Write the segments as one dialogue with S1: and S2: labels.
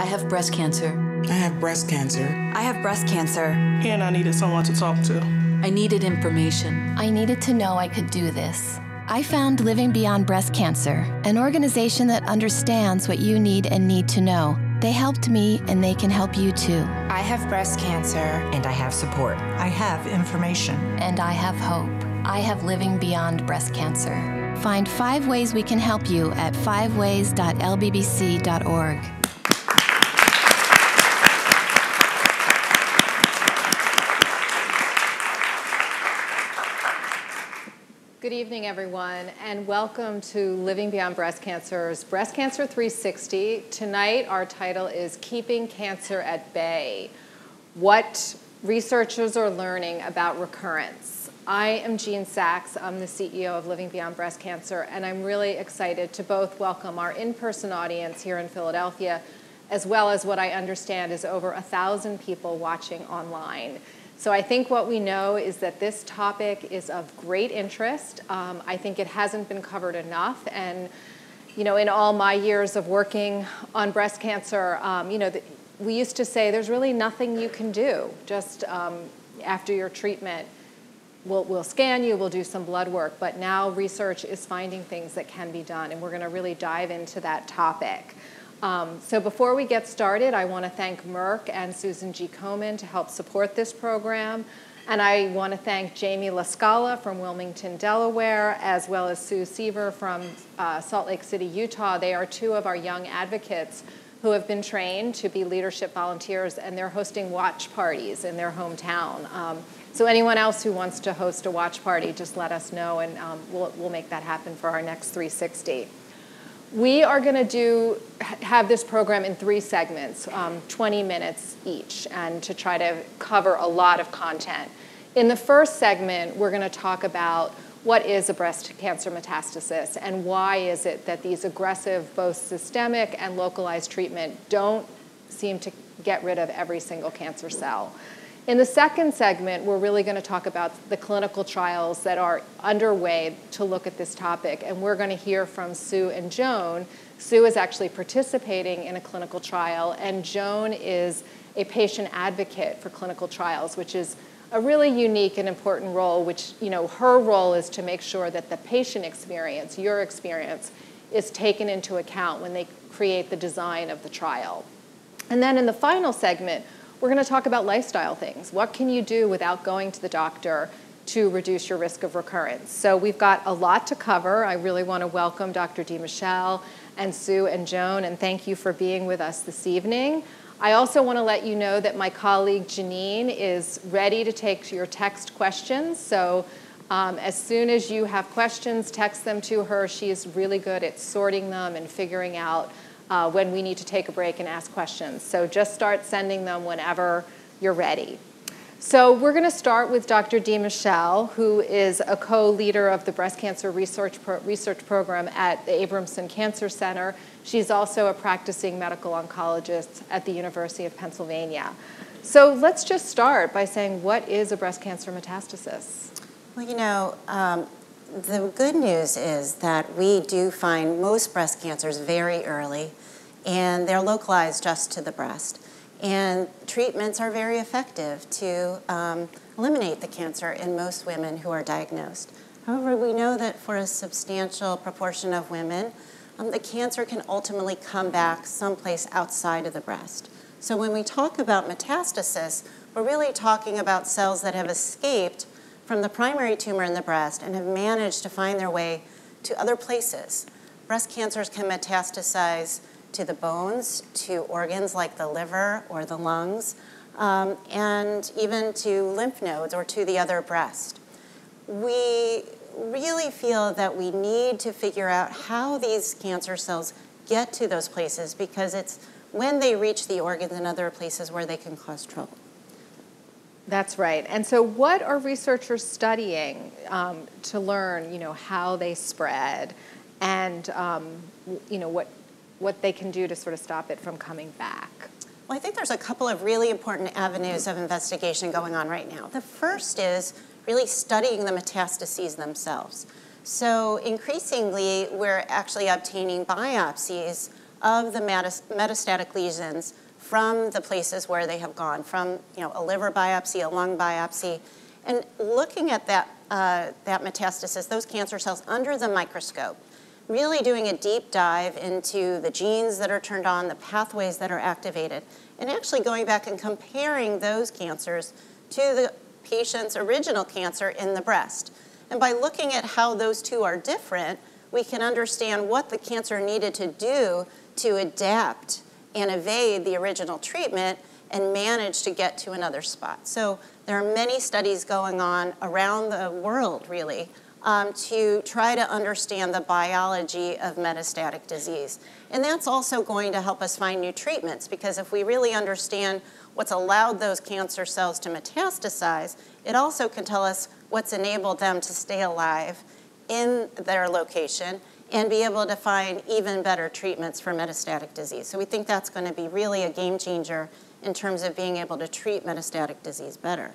S1: I have breast cancer.
S2: I have breast cancer.
S3: I have breast cancer.
S4: And I needed someone to talk to.
S1: I needed information.
S5: I needed to know I could do this. I found Living Beyond Breast Cancer, an organization that understands what you need and need to know. They helped me, and they can help you too.
S3: I have breast cancer,
S6: and I have support.
S7: I have information.
S5: And I have hope. I have Living Beyond Breast Cancer. Find five ways we can help you at fiveways.lbbc.org.
S8: Good evening, everyone, and welcome to Living Beyond Breast Cancer's Breast Cancer 360. Tonight, our title is Keeping Cancer at Bay What Researchers Are Learning About Recurrence. I am Jean Sachs. I'm the CEO of Living Beyond Breast Cancer, and I'm really excited to both welcome our in person audience here in Philadelphia, as well as what I understand is over a thousand people watching online. So I think what we know is that this topic is of great interest. Um, I think it hasn't been covered enough, and you know, in all my years of working on breast cancer, um, you know, the, we used to say there's really nothing you can do just um, after your treatment we'll, we'll scan you, we'll do some blood work, but now research is finding things that can be done, and we're going to really dive into that topic. Um, so before we get started, I want to thank Merck and Susan G. Komen to help support this program. And I want to thank Jamie Lascala from Wilmington, Delaware, as well as Sue Seaver from uh, Salt Lake City, Utah. They are two of our young advocates who have been trained to be leadership volunteers, and they're hosting watch parties in their hometown. Um, so anyone else who wants to host a watch party, just let us know, and um, we'll, we'll make that happen for our next 360. We are going to do have this program in three segments, um, 20 minutes each, and to try to cover a lot of content. In the first segment, we're going to talk about what is a breast cancer metastasis and why is it that these aggressive, both systemic and localized treatment don't seem to get rid of every single cancer cell. In the second segment, we're really going to talk about the clinical trials that are underway to look at this topic, and we're going to hear from Sue and Joan. Sue is actually participating in a clinical trial, and Joan is a patient advocate for clinical trials, which is a really unique and important role, which, you know, her role is to make sure that the patient experience, your experience, is taken into account when they create the design of the trial. And then in the final segment, we're going to talk about lifestyle things. What can you do without going to the doctor to reduce your risk of recurrence? So we've got a lot to cover. I really want to welcome Dr. DeMichele and Sue and Joan, and thank you for being with us this evening. I also want to let you know that my colleague Janine is ready to take your text questions. So um, as soon as you have questions, text them to her. She is really good at sorting them and figuring out uh, when we need to take a break and ask questions. So just start sending them whenever you're ready. So we're going to start with Dr. DeMichele, who is a co-leader of the breast cancer research, pro research program at the Abramson Cancer Center. She's also a practicing medical oncologist at the University of Pennsylvania. So let's just start by saying, what is a breast cancer metastasis?
S9: Well, you know, um, the good news is that we do find most breast cancers very early and they're localized just to the breast. And treatments are very effective to um, eliminate the cancer in most women who are diagnosed. However, we know that for a substantial proportion of women, um, the cancer can ultimately come back someplace outside of the breast. So when we talk about metastasis, we're really talking about cells that have escaped from the primary tumor in the breast and have managed to find their way to other places. Breast cancers can metastasize to the bones, to organs like the liver or the lungs, um, and even to lymph nodes or to the other breast. We really feel that we need to figure out how these cancer cells get to those places because it's when they reach the organs and other places where they can cause trouble.
S8: That's right. And so, what are researchers studying um, to learn, you know, how they spread, and um, you know what what they can do to sort of stop it from coming back?
S9: Well, I think there's a couple of really important avenues of investigation going on right now. The first is really studying the metastases themselves. So increasingly, we're actually obtaining biopsies of the metastatic lesions from the places where they have gone, from you know, a liver biopsy, a lung biopsy, and looking at that, uh, that metastasis, those cancer cells under the microscope, really doing a deep dive into the genes that are turned on, the pathways that are activated, and actually going back and comparing those cancers to the patient's original cancer in the breast. And by looking at how those two are different, we can understand what the cancer needed to do to adapt and evade the original treatment and manage to get to another spot. So there are many studies going on around the world, really, um, to try to understand the biology of metastatic disease. And that's also going to help us find new treatments because if we really understand what's allowed those cancer cells to metastasize, it also can tell us what's enabled them to stay alive in their location and be able to find even better treatments for metastatic disease. So we think that's going to be really a game changer in terms of being able to treat metastatic disease better.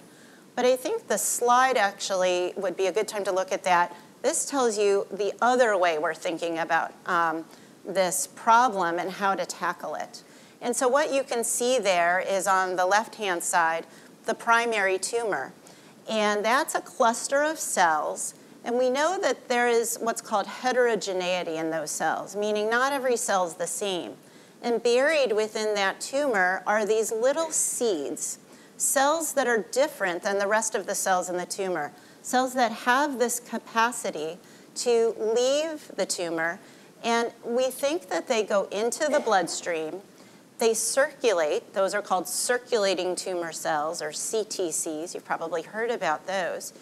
S9: But I think the slide actually would be a good time to look at that. This tells you the other way we're thinking about um, this problem and how to tackle it. And so what you can see there is on the left-hand side, the primary tumor. And that's a cluster of cells and we know that there is what's called heterogeneity in those cells, meaning not every cell is the same. And buried within that tumor are these little seeds, cells that are different than the rest of the cells in the tumor, cells that have this capacity to leave the tumor. And we think that they go into the bloodstream, they circulate, those are called circulating tumor cells or CTCs, you've probably heard about those.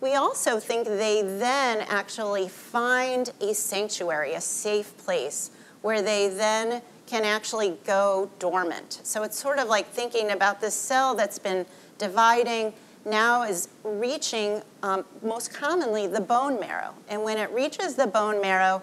S9: We also think they then actually find a sanctuary, a safe place, where they then can actually go dormant. So it's sort of like thinking about this cell that's been dividing now is reaching um, most commonly the bone marrow. And when it reaches the bone marrow,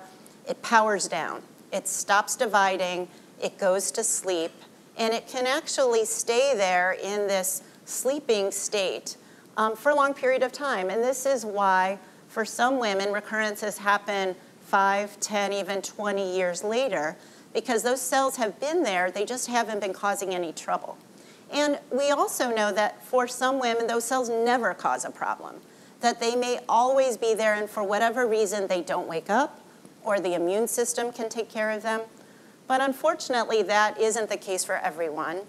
S9: it powers down. It stops dividing, it goes to sleep, and it can actually stay there in this sleeping state um, for a long period of time. And this is why, for some women, recurrences happen 5, 10, even 20 years later, because those cells have been there, they just haven't been causing any trouble. And we also know that for some women, those cells never cause a problem, that they may always be there, and for whatever reason, they don't wake up, or the immune system can take care of them. But unfortunately, that isn't the case for everyone.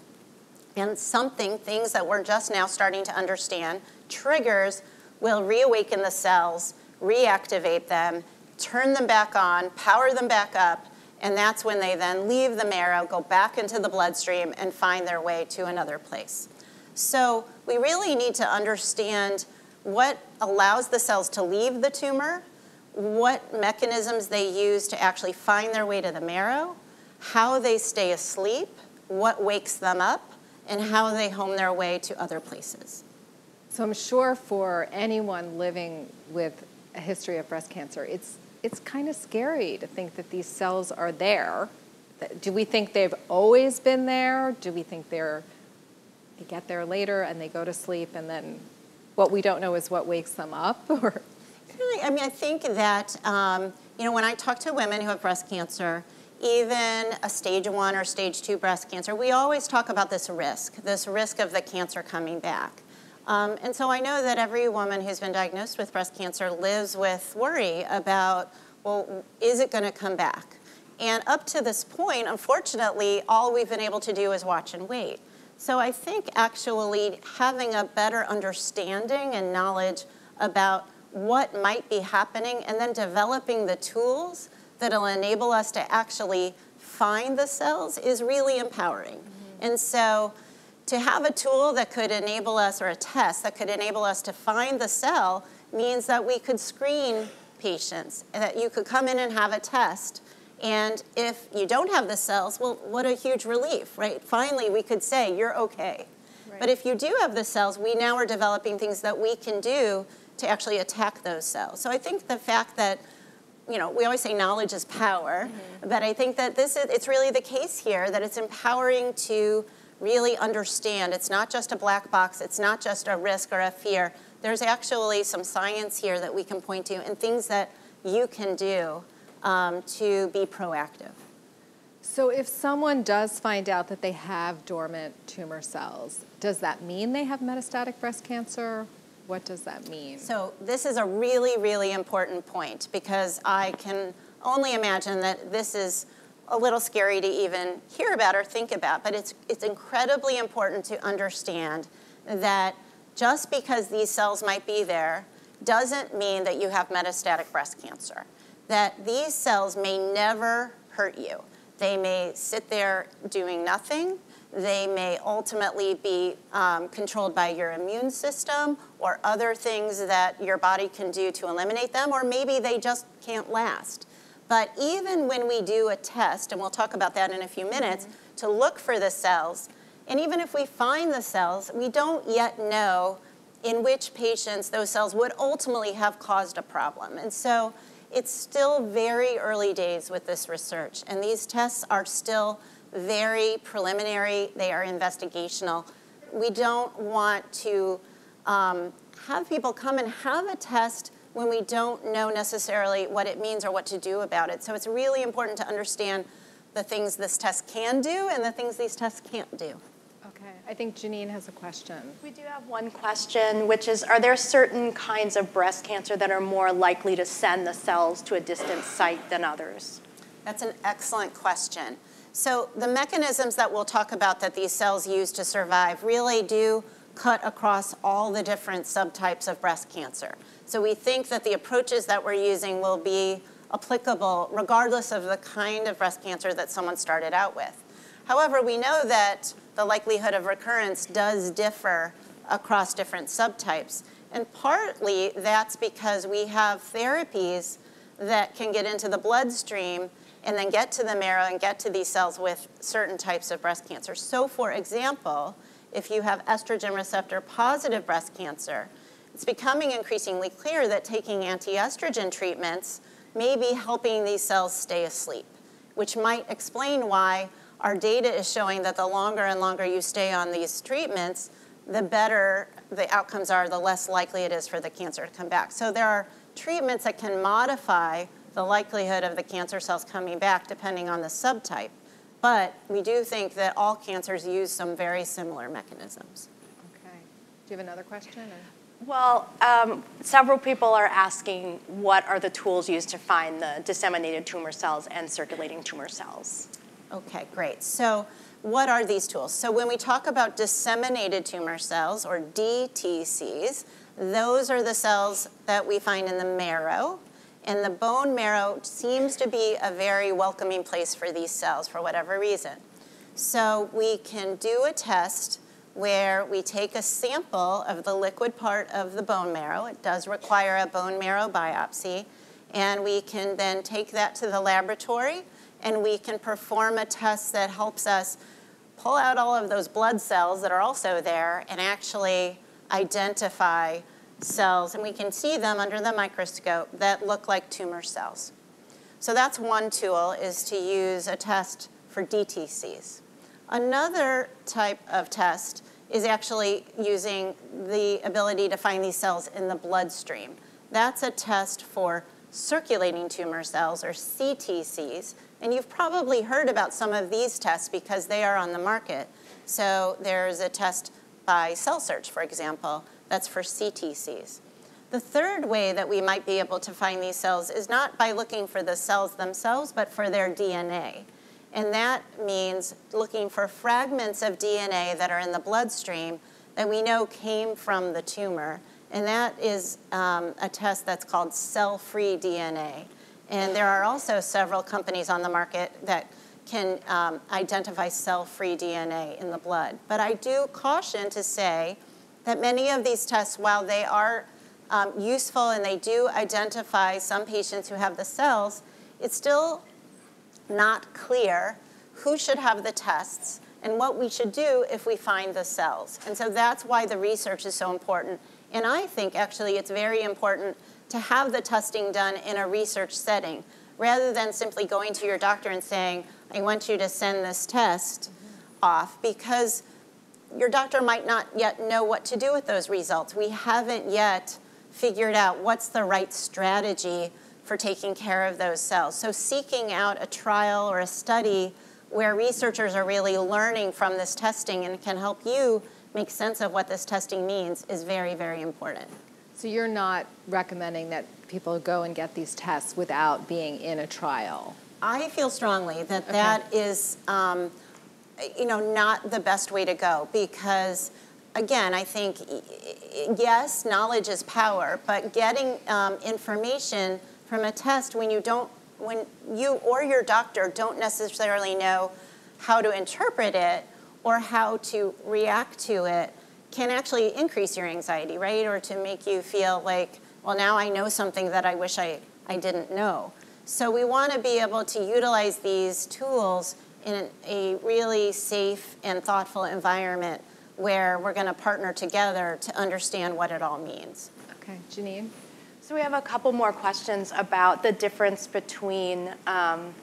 S9: And something, things that we're just now starting to understand, triggers will reawaken the cells, reactivate them, turn them back on, power them back up, and that's when they then leave the marrow, go back into the bloodstream, and find their way to another place. So we really need to understand what allows the cells to leave the tumor, what mechanisms they use to actually find their way to the marrow, how they stay asleep, what wakes them up, and how they home their way to other places.
S8: So I'm sure for anyone living with a history of breast cancer, it's it's kind of scary to think that these cells are there. Do we think they've always been there? Do we think they're they get there later and they go to sleep and then what we don't know is what wakes them up or
S9: I mean, I think that um, you know when I talk to women who have breast cancer, even a stage one or stage two breast cancer, we always talk about this risk, this risk of the cancer coming back. Um, and so I know that every woman who's been diagnosed with breast cancer lives with worry about, well, is it going to come back? And up to this point, unfortunately, all we've been able to do is watch and wait. So I think actually having a better understanding and knowledge about what might be happening and then developing the tools that'll enable us to actually find the cells is really empowering. Mm-hmm. And so to have a tool that could enable us, or a test that could enable us to find the cell, means that we could screen patients, and that you could come in and have a test. And if you don't have the cells, well, what a huge relief, right? Finally, we could say, you're okay. Right. But if you do have the cells, we now are developing things that we can do to actually attack those cells. So I think the fact that you know, we always say knowledge is power, mm-hmm. but I think that this is, it's really the case here that it's empowering to really understand it's not just a black box, it's not just a risk or a fear. There's actually some science here that we can point to and things that you can do um, to be proactive.
S8: So if someone does find out that they have dormant tumor cells, does that mean they have metastatic breast cancer? What does that mean?
S9: So this is a really, really important point because I can only imagine that this is a little scary to even hear about or think about, but it's, it's incredibly important to understand that just because these cells might be there doesn't mean that you have metastatic breast cancer. That these cells may never hurt you. They may sit there doing nothing. They may ultimately be um, controlled by your immune system or other things that your body can do to eliminate them, or maybe they just can't last. But even when we do a test, and we'll talk about that in a few minutes, mm -hmm. to look for the cells, and even if we find the cells, we don't yet know in which patients those cells would ultimately have caused a problem. And so it's still very early days with this research, and these tests are still very preliminary, they are investigational. We don't want to um, have people come and have a test when we don't know necessarily what it means or what to do about it. So it's really important to understand the things this test can do and the things these tests can't do.
S8: Okay, I think Janine has a question.
S2: We do have one question, which is, are there certain kinds of breast cancer that are more likely to send the cells to a distant site than others?
S9: That's an excellent question. So the mechanisms that we'll talk about that these cells use to survive really do cut across all the different subtypes of breast cancer. So we think that the approaches that we're using will be applicable regardless of the kind of breast cancer that someone started out with. However, we know that the likelihood of recurrence does differ across different subtypes. And partly that's because we have therapies that can get into the bloodstream and then get to the marrow and get to these cells with certain types of breast cancer. So for example, if you have estrogen receptor positive breast cancer, it's becoming increasingly clear that taking anti-estrogen treatments may be helping these cells stay asleep, which might explain why our data is showing that the longer and longer you stay on these treatments, the better the outcomes are, the less likely it is for the cancer to come back. So there are treatments that can modify the likelihood of the cancer cells coming back depending on the subtype. But we do think that all cancers use some very similar mechanisms.
S8: Okay. Do you have another question?
S2: Well, um, several people are asking what are the tools used to find the disseminated tumor cells and circulating tumor cells?
S9: Okay, great. So what are these tools? So when we talk about disseminated tumor cells, or DTCs, those are the cells that we find in the marrow and the bone marrow seems to be a very welcoming place for these cells for whatever reason. So we can do a test where we take a sample of the liquid part of the bone marrow. It does require a bone marrow biopsy. And we can then take that to the laboratory and we can perform a test that helps us pull out all of those blood cells that are also there and actually identify cells, and we can see them under the microscope that look like tumor cells. So that's one tool, is to use a test for DTCs. Another type of test is actually using the ability to find these cells in the bloodstream. That's a test for circulating tumor cells, or CTCs, and you've probably heard about some of these tests because they are on the market. So there's a test by CellSearch, for example, that's for CTCs. The third way that we might be able to find these cells is not by looking for the cells themselves, but for their DNA. And that means looking for fragments of DNA that are in the bloodstream that we know came from the tumor. And that is um, a test that's called cell-free DNA. And there are also several companies on the market that can um, identify cell-free DNA in the blood. But I do caution to say that many of these tests, while they are um, useful and they do identify some patients who have the cells, it's still not clear who should have the tests and what we should do if we find the cells. And so that's why the research is so important. And I think actually it's very important to have the testing done in a research setting rather than simply going to your doctor and saying, I want you to send this test off because your doctor might not yet know what to do with those results. We haven't yet figured out what's the right strategy for taking care of those cells. So seeking out a trial or a study where researchers are really learning from this testing and can help you make sense of what this testing means is very, very important.
S8: So you're not recommending that people go and get these tests without being in a trial?
S9: I feel strongly that that is, um, you know, not the best way to go because, again, I think yes, knowledge is power, but getting um, information from a test when you don't, when you or your doctor don't necessarily know how to interpret it or how to react to it can actually increase your anxiety, right? Or to make you feel like, well, now I know something that I wish I, I didn't know. So we want to be able to utilize these tools in a really safe and thoughtful environment where we're going to partner together to understand what it all means.
S8: Okay, Janine?
S2: So we have a couple more questions about the difference between um,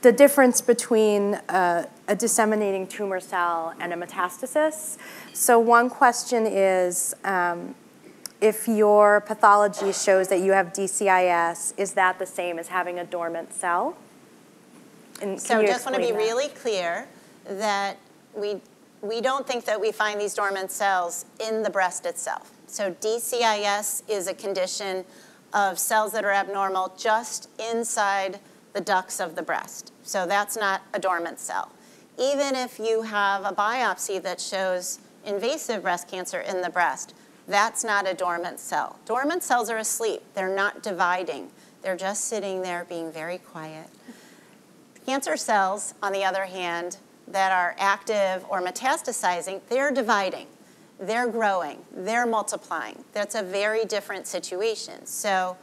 S2: the difference between uh, a disseminating tumor cell and a metastasis. So one question is, um, if your pathology shows that you have DCIS, is that the same as having a dormant cell?
S9: And so just want to be that? really clear that we, we don't think that we find these dormant cells in the breast itself. So DCIS is a condition of cells that are abnormal just inside the ducts of the breast. So that's not a dormant cell. Even if you have a biopsy that shows invasive breast cancer in the breast, that's not a dormant cell. Dormant cells are asleep. They're not dividing. They're just sitting there being very quiet. Cancer cells, on the other hand, that are active or metastasizing, they're dividing they're growing, they're multiplying. That's a very different situation. So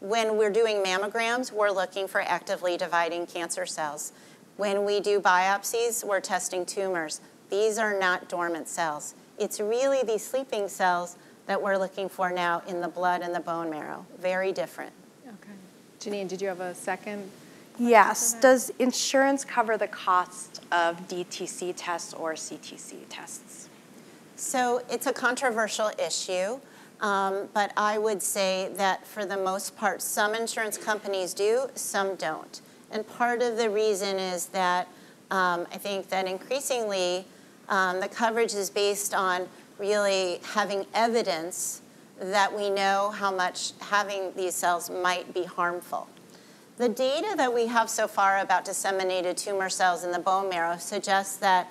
S9: when we're doing mammograms, we're looking for actively dividing cancer cells. When we do biopsies, we're testing tumors. These are not dormant cells. It's really these sleeping cells that we're looking for now in the blood and the bone marrow. Very different.
S8: Okay. Janine, did you have a second?
S2: Yes. Does insurance cover the cost of DTC tests or CTC tests?
S9: So it's a controversial issue, um, but I would say that for the most part, some insurance companies do, some don't. And part of the reason is that um, I think that increasingly um, the coverage is based on really having evidence that we know how much having these cells might be harmful. The data that we have so far about disseminated tumor cells in the bone marrow suggests that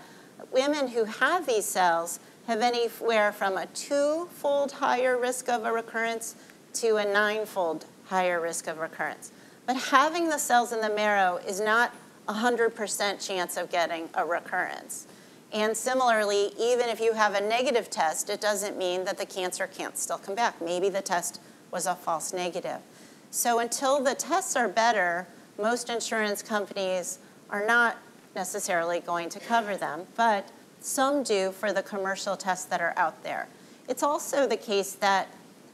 S9: women who have these cells have anywhere from a two-fold higher risk of a recurrence to a nine-fold higher risk of recurrence. But having the cells in the marrow is not a 100% chance of getting a recurrence. And similarly, even if you have a negative test, it doesn't mean that the cancer can't still come back. Maybe the test was a false negative. So until the tests are better, most insurance companies are not necessarily going to cover them. But some do for the commercial tests that are out there. It's also the case that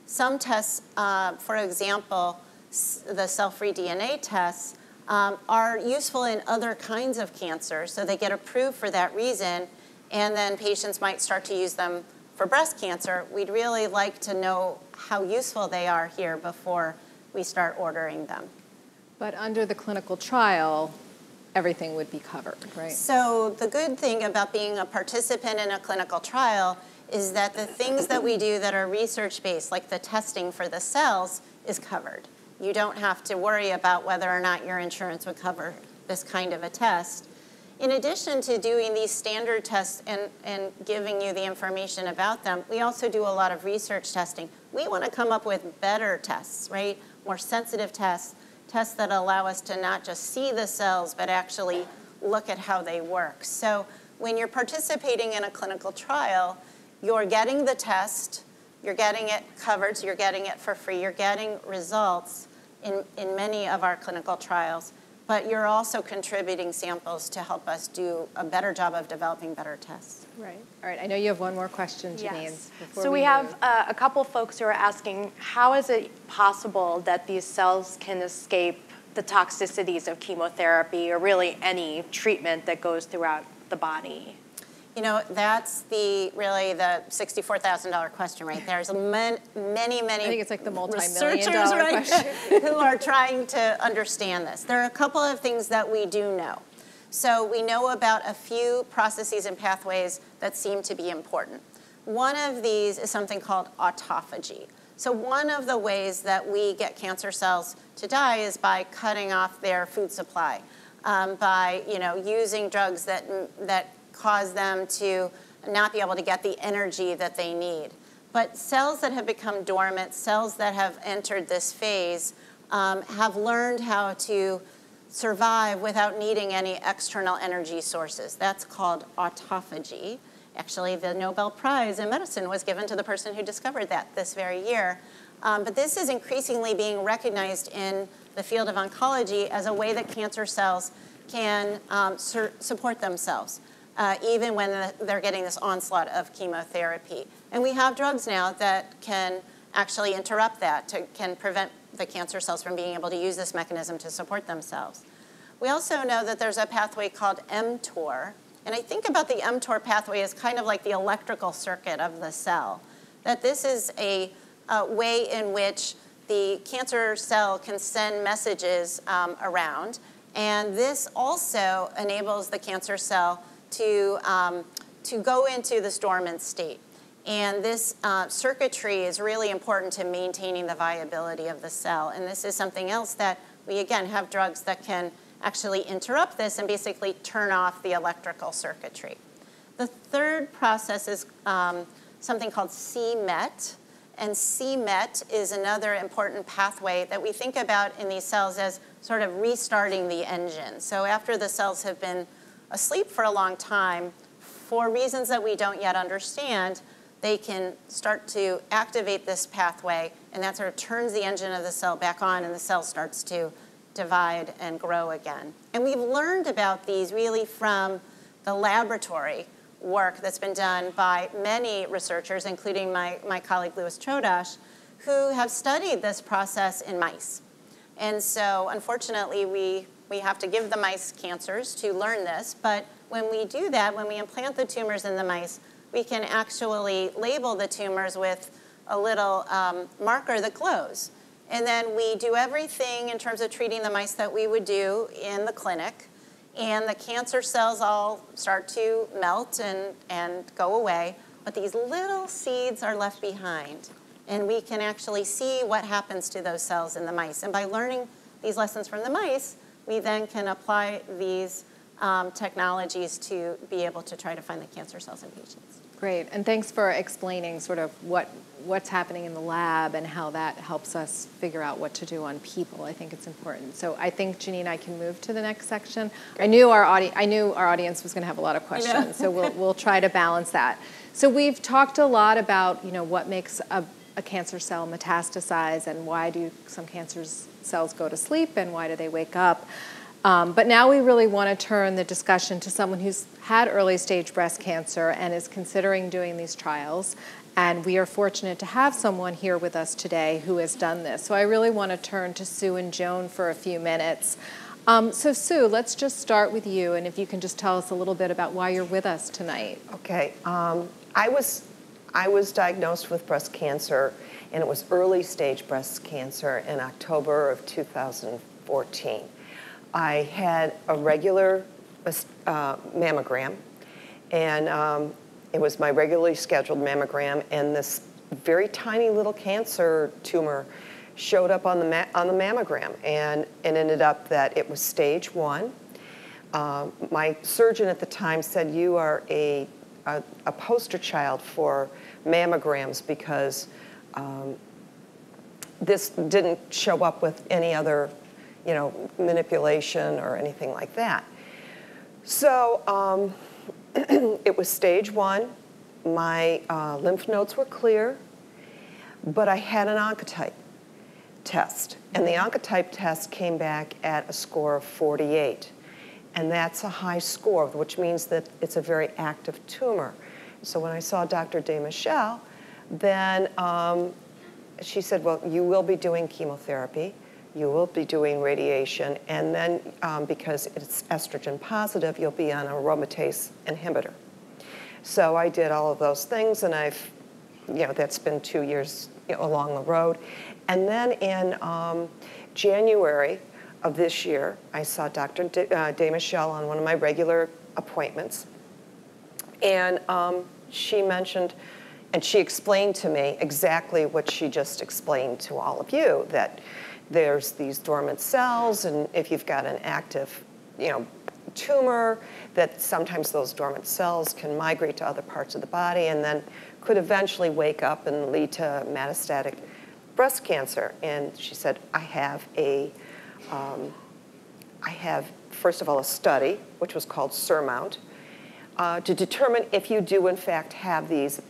S9: some tests, uh, for example, the cell-free DNA tests, um, are useful in other kinds of cancer, so they get approved for that reason, and then patients might start to use them for breast cancer. We'd really like to know how useful they are here before we start ordering them.
S8: But under the clinical trial, everything would be covered, right?
S9: So the good thing about being a participant in a clinical trial is that the things that we do that are research-based, like the testing for the cells, is covered. You don't have to worry about whether or not your insurance would cover this kind of a test. In addition to doing these standard tests and, and giving you the information about them, we also do a lot of research testing. We want to come up with better tests, right? More sensitive tests tests that allow us to not just see the cells, but actually look at how they work. So when you're participating in a clinical trial, you're getting the test, you're getting it covered, so you're getting it for free, you're getting results in, in many of our clinical trials, but you're also contributing samples to help us do a better job of developing better tests.
S8: Right. All right. I know you have one more question, Janine. Yes.
S2: So we, we have uh, a couple folks who are asking, how is it possible that these cells can escape the toxicities of chemotherapy or really any treatment that goes throughout the body?
S9: You know, that's the really the sixty-four thousand dollar question right there. There's many, many, many.
S8: I think it's like the multi-million dollar
S9: right,
S8: question.
S9: who are trying to understand this. There are a couple of things that we do know. So we know about a few processes and pathways that seem to be important. One of these is something called autophagy. So one of the ways that we get cancer cells to die is by cutting off their food supply, um, by you know using drugs that that cause them to not be able to get the energy that they need. But cells that have become dormant, cells that have entered this phase, um, have learned how to survive without needing any external energy sources. That's called autophagy. Actually, the Nobel Prize in Medicine was given to the person who discovered that this very year. Um, but this is increasingly being recognized in the field of oncology as a way that cancer cells can um, sur- support themselves, uh, even when the, they're getting this onslaught of chemotherapy. And we have drugs now that can actually interrupt that, to, can prevent the cancer cells from being able to use this mechanism to support themselves. We also know that there's a pathway called mTOR, and I think about the mTOR pathway as kind of like the electrical circuit of the cell. That this is a, a way in which the cancer cell can send messages um, around, and this also enables the cancer cell to, um, to go into this dormant state. And this uh, circuitry is really important to maintaining the viability of the cell. And this is something else that we, again, have drugs that can actually interrupt this and basically turn off the electrical circuitry. The third process is um, something called c-Met, and c-Met is another important pathway that we think about in these cells as sort of restarting the engine. So after the cells have been asleep for a long time, for reasons that we don't yet understand, they can start to activate this pathway, and that sort of turns the engine of the cell back on, and the cell starts to divide and grow again. And we've learned about these really from the laboratory work that's been done by many researchers, including my, my colleague Louis Chodosh, who have studied this process in mice. And so, unfortunately, we, we have to give the mice cancers to learn this, but when we do that, when we implant the tumors in the mice, we can actually label the tumors with a little um, marker that glows. And then we do everything in terms of treating the mice that we would do in the clinic. And the cancer cells all start to melt and, and go away. But these little seeds are left behind. And we can actually see what happens to those cells in the mice. And by learning these lessons from the mice, we then can apply these um, technologies to be able to try to find the cancer cells in patients.
S8: Great, and thanks for explaining sort of what what's happening in the lab and how that helps us figure out what to do on people. I think it's important. So I think Janine, I can move to the next section. I knew our audience, I knew our audience was going to have a lot of questions, so we'll we'll try to balance that. So we've talked a lot about you know what makes a, a cancer cell metastasize and why do some cancer cells go to sleep and why do they wake up. Um, but now we really want to turn the discussion to someone who's had early stage breast cancer and is considering doing these trials. And we are fortunate to have someone here with us today who has done this. So I really want to turn to Sue and Joan for a few minutes. Um, so, Sue, let's just start with you, and if you can just tell us a little bit about why you're with us tonight.
S6: Okay. Um, I, was, I was diagnosed with breast cancer, and it was early stage breast cancer in October of 2014. I had a regular uh, mammogram, and um, it was my regularly scheduled mammogram, and this very tiny little cancer tumor showed up on the on the mammogram, and it ended up that it was stage one. Uh, my surgeon at the time said, "You are a a, a poster child for mammograms because." Um, this didn't show up with any other you know, manipulation or anything like that. So um, it was stage one. My uh, lymph nodes were clear, but I had an oncotype test. And the oncotype test came back at a score of 48. And that's a high score, which means that it's a very active tumor. So when I saw Dr. DeMichele, then um, she said, Well, you will be doing chemotherapy you will be doing radiation, and then um, because it's estrogen positive, you'll be on aromatase inhibitor. So I did all of those things, and I've, you know, that's been two years you know, along the road. And then in um, January of this year, I saw Dr. D- uh, Michelle on one of my regular appointments. And um, she mentioned, and she explained to me exactly what she just explained to all of you that there's these dormant cells, and if you've got an active, you know, tumor, that sometimes those dormant cells can migrate to other parts of the body and then could eventually wake up and lead to metastatic breast cancer. And she said, I have a, um, I have, first of all, a study, which was called SURMOUNT, uh, to determine if you do, in fact, have these,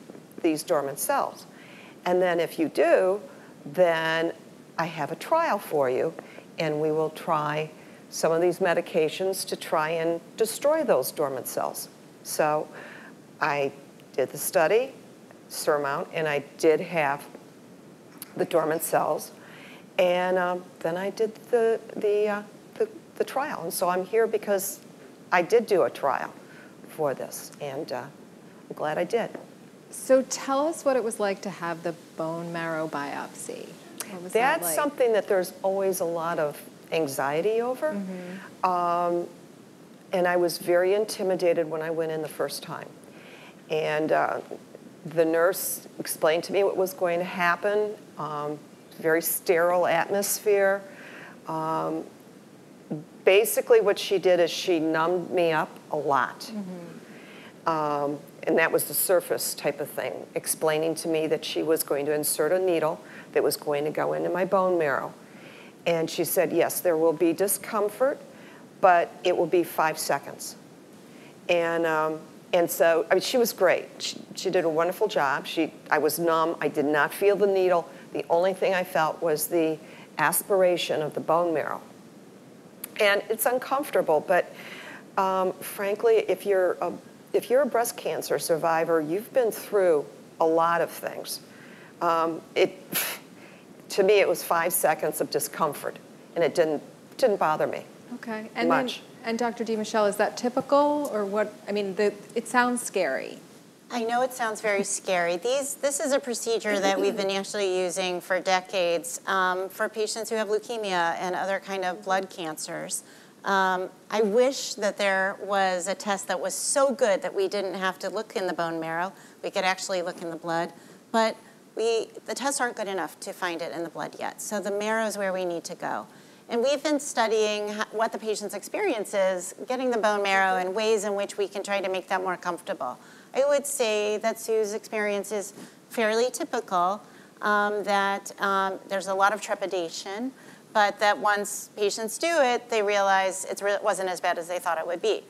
S6: these dormant cells. And then if you do, then I have a trial for you, and we will try some of these medications to try and destroy those dormant cells. So I did the study, SURMOUNT, and I did have the dormant cells. And um, then I did the, the, uh, the, the, trial. And so I'm here because I did do a trial for this, and uh, I'm glad I did.
S8: So tell us what it was like to have the bone marrow biopsy.
S6: That's that like? something that there's always a lot of anxiety over. Mm-hmm. Um, and I was very intimidated when I went in the first time. And uh, the nurse explained to me what was going to happen. Um, very sterile atmosphere. Um, basically, what she did is she numbed me up a lot. Mm-hmm. Um, and that was the surface type of thing, explaining to me that she was going to insert a needle that was going to go into my bone marrow. And she said, yes, there will be discomfort, but it will be five seconds. And, um, and so, I mean, she was great. She, she did a wonderful job. She, I was numb. I did not feel the needle. The only thing I felt was the aspiration of the bone marrow. And it's uncomfortable, but um, frankly, if you're, a, if you're a breast cancer survivor, you've been through a lot of things. Um, it, to me, it was five seconds of discomfort, and it didn't, didn't bother me.
S8: Okay. And
S6: much.
S8: Then, and Dr. DeMichele, is that typical, or what? I mean, the, it sounds scary.
S9: I know it sounds very scary. These, this is a procedure that we've been actually using for decades um, for patients who have leukemia and other kind of blood cancers. Um, I wish that there was a test that was so good that we didn't have to look in the bone marrow. We could actually look in the blood. But we, the tests aren't good enough to find it in the blood yet. So the marrow is where we need to go. And we've been studying what the patient's experience is, getting the bone marrow and ways in which we can try to make that more comfortable. I would say that Sue's experience is fairly typical, um, that um, there's a lot of trepidation, but that once patients do it, they realize it wasn't as bad as they thought it would be.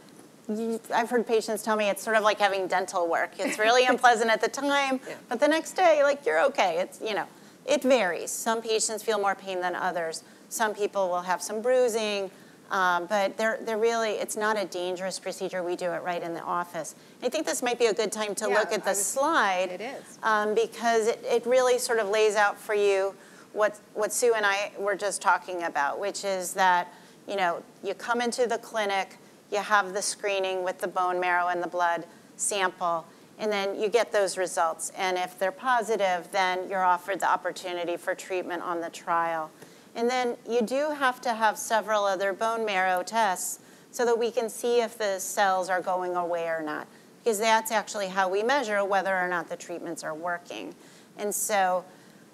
S9: I've heard patients tell me it's sort of like having dental work. It's really unpleasant at the time, yeah. but the next day, like you're okay. It's you know, it varies. Some patients feel more pain than others. Some people will have some bruising. Um, but they're, they're really, it's not a dangerous procedure. We do it right in the office. I think this might be a good time to yeah, look at the was, slide.
S8: It is.
S9: Um, because it, it really sort of lays out for you what, what Sue and I were just talking about, which is that, you know, you come into the clinic, you have the screening with the bone marrow and the blood sample, and then you get those results. And if they're positive, then you're offered the opportunity for treatment on the trial. And then you do have to have several other bone marrow tests so that we can see if the cells are going away or not, because that's actually how we measure whether or not the treatments are working. And so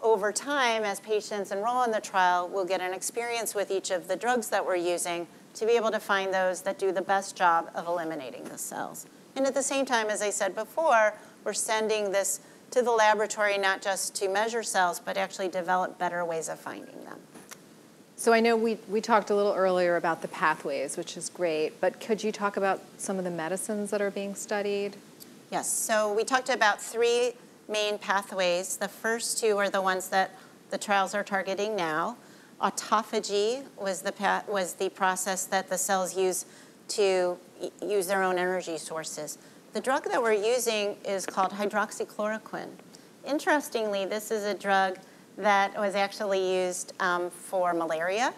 S9: over time, as patients enroll in the trial, we'll get an experience with each of the drugs that we're using to be able to find those that do the best job of eliminating the cells. And at the same time, as I said before, we're sending this to the laboratory not just to measure cells, but actually develop better ways of finding them.
S8: So I know we, we talked a little earlier about the pathways, which is great, but could you talk about some of the medicines that are being studied?
S9: Yes, so we talked about three main pathways. The first two are the ones that the trials are targeting now. Autophagy was the, was the process that the cells use to use their own energy sources. The drug that we're using is called hydroxychloroquine. Interestingly, this is a drug that was actually used um, for malaria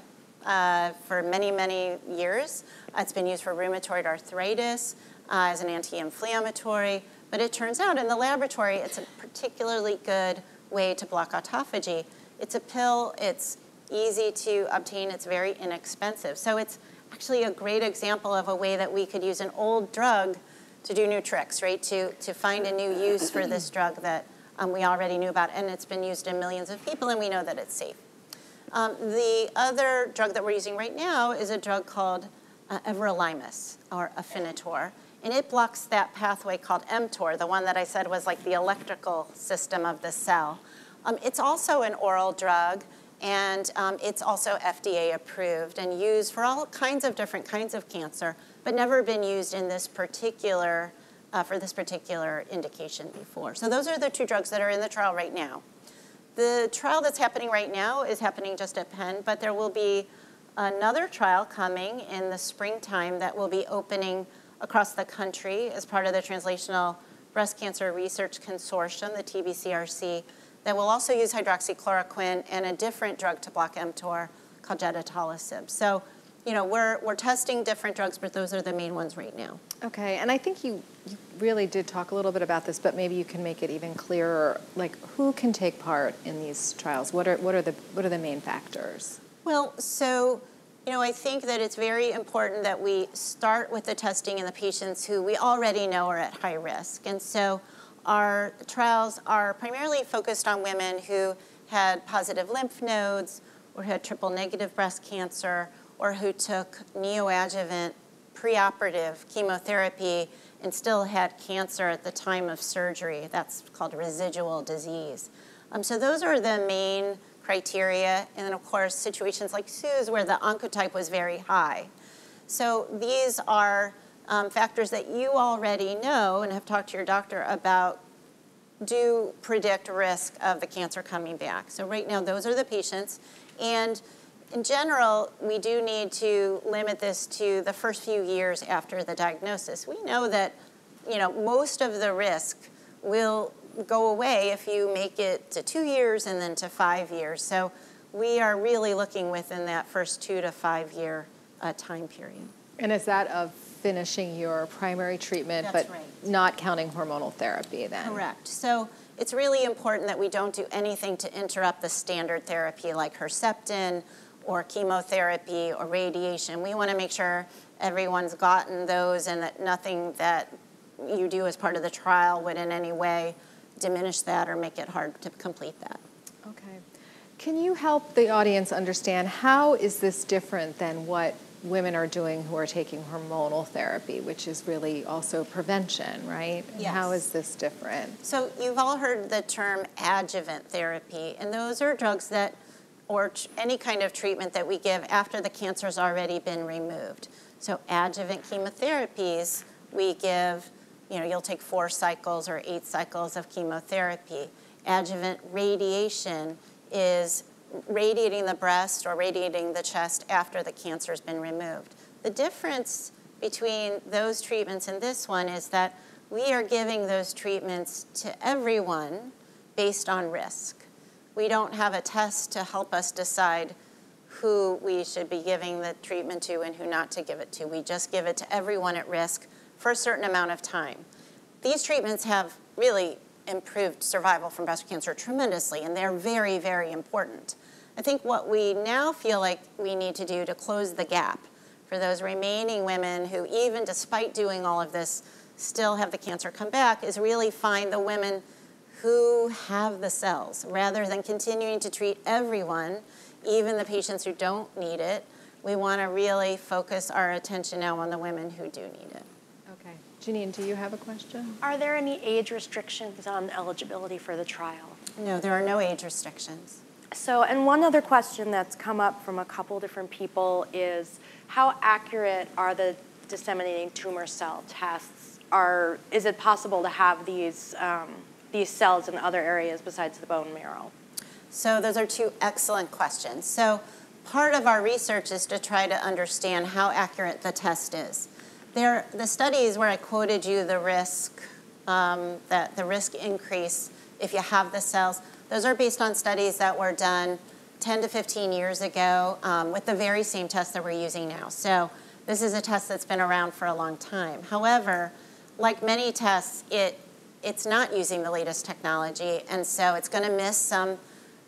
S9: uh, for many, many years. It's been used for rheumatoid arthritis uh, as an anti-inflammatory, but it turns out in the laboratory it's a particularly good way to block autophagy. It's a pill, it's easy to obtain, it's very inexpensive. So it's actually a great example of a way that we could use an old drug to do new tricks, right? To, to find a new use for this drug that um, we already knew about, and it's been used in millions of people, and we know that it's safe. Um, the other drug that we're using right now is a drug called uh, everolimus, or Afinitor, and it blocks that pathway called mTOR, the one that I said was like the electrical system of the cell. Um, it's also an oral drug, and um, it's also FDA approved and used for all kinds of different kinds of cancer, but never been used in this particular, uh, for this particular indication before. So those are the two drugs that are in the trial right now. The trial that's happening right now is happening just at Penn, but there will be another trial coming in the springtime that will be opening across the country as part of the Translational Breast Cancer Research Consortium, the TBCRC, that will also use hydroxychloroquine and a different drug to block mTOR called gedatolisib. So, you know, we're, we're testing different drugs, but those are the main ones right now.
S8: Okay, and I think you, you really did talk a little bit about this, but maybe you can make it even clearer. Like, who can take part in these trials? What are, what are, the, what are the main factors?
S9: Well, so, you know, I think that it's very important that we start with the testing in the patients who we already know are at high risk. And so our trials are primarily focused on women who had positive lymph nodes or who had triple negative breast cancer or who took neoadjuvant preoperative chemotherapy and still had cancer at the time of surgery. That's called residual disease. Um, so those are the main criteria. And then, of course, situations like Sue's where the oncotype was very high. So these are um, factors that you already know and have talked to your doctor about do predict risk of the cancer coming back. So right now, those are the patients. And in general, we do need to limit this to the first few years after the diagnosis. We know that, you know, most of the risk will go away if you make it to two years and then to five years. So we are really looking within that first two to five year uh, time period.
S8: And is that of finishing your primary treatment,
S9: That's
S8: but
S9: right.
S8: not counting hormonal therapy then?
S9: Correct. So it's really important that we don't do anything to interrupt the standard therapy like Herceptin or chemotherapy or radiation. We want to make sure everyone's gotten those and that nothing that you do as part of the trial would in any way diminish that or make it hard to complete that.
S8: Okay. Can you help the audience understand how is this different than what women are doing who are taking hormonal therapy, which is really also prevention, right?
S9: Yes.
S8: is this different?
S9: So you've all heard the term adjuvant therapy, and those are drugs that, or any kind of treatment that we give after the cancer's already been removed. So adjuvant chemotherapies, we give, you know, you'll take four cycles or eight cycles of chemotherapy. Adjuvant radiation is radiating the breast or radiating the chest after the cancer's been removed. The difference between those treatments and this one is that we are giving those treatments to everyone based on risk. We don't have a test to help us decide who we should be giving the treatment to and who not to give it to. We just give it to everyone at risk for a certain amount of time. These treatments have really improved survival from breast cancer tremendously, and they're very, very important. I think what we now feel like we need to do to close the gap for those remaining women who, even despite doing all of this, still have the cancer come back is really find the women who have the cells rather than continuing to treat everyone, even the patients who don't need it. We want to really focus our attention now on the women who do need it.
S8: Okay. Janine, do you have a question?
S2: Are there any age restrictions on eligibility for the trial?
S9: No, there are no age restrictions.
S2: So, and one other question that's come up from a couple different people is how accurate are the disseminating tumor cell tests? Are, is it possible to have these, um, these cells in other areas besides the bone marrow?
S9: So those are two excellent questions. So part of our research is to try to understand how accurate the test is. There, the studies where I quoted you the risk, um, that the risk increase if you have the cells, those are based on studies that were done 10 to 15 years ago um, with the very same test that we're using now. So this is a test that's been around for a long time. However, like many tests, it it's not using the latest technology, and so it's going to miss some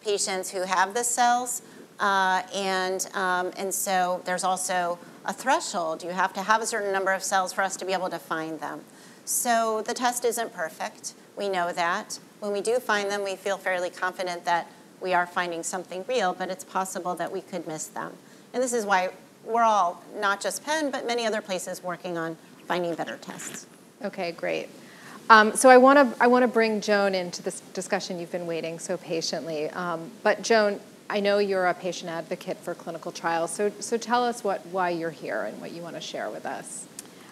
S9: patients who have the cells, Uh, and, um, and so there's also a threshold. You have to have a certain number of cells for us to be able to find them. So the test isn't perfect. We know that. When we do find them, we feel fairly confident that we are finding something real, but it's possible that we could miss them. And this is why we're all, not just Penn, but many other places, working on finding better tests.
S8: Okay, great. Um, so I want to I want to bring Joan into this discussion. You've been waiting so patiently. Um, but Joan, I know you're a patient advocate for clinical trials. So so tell us what why you're here and what you want to share with us.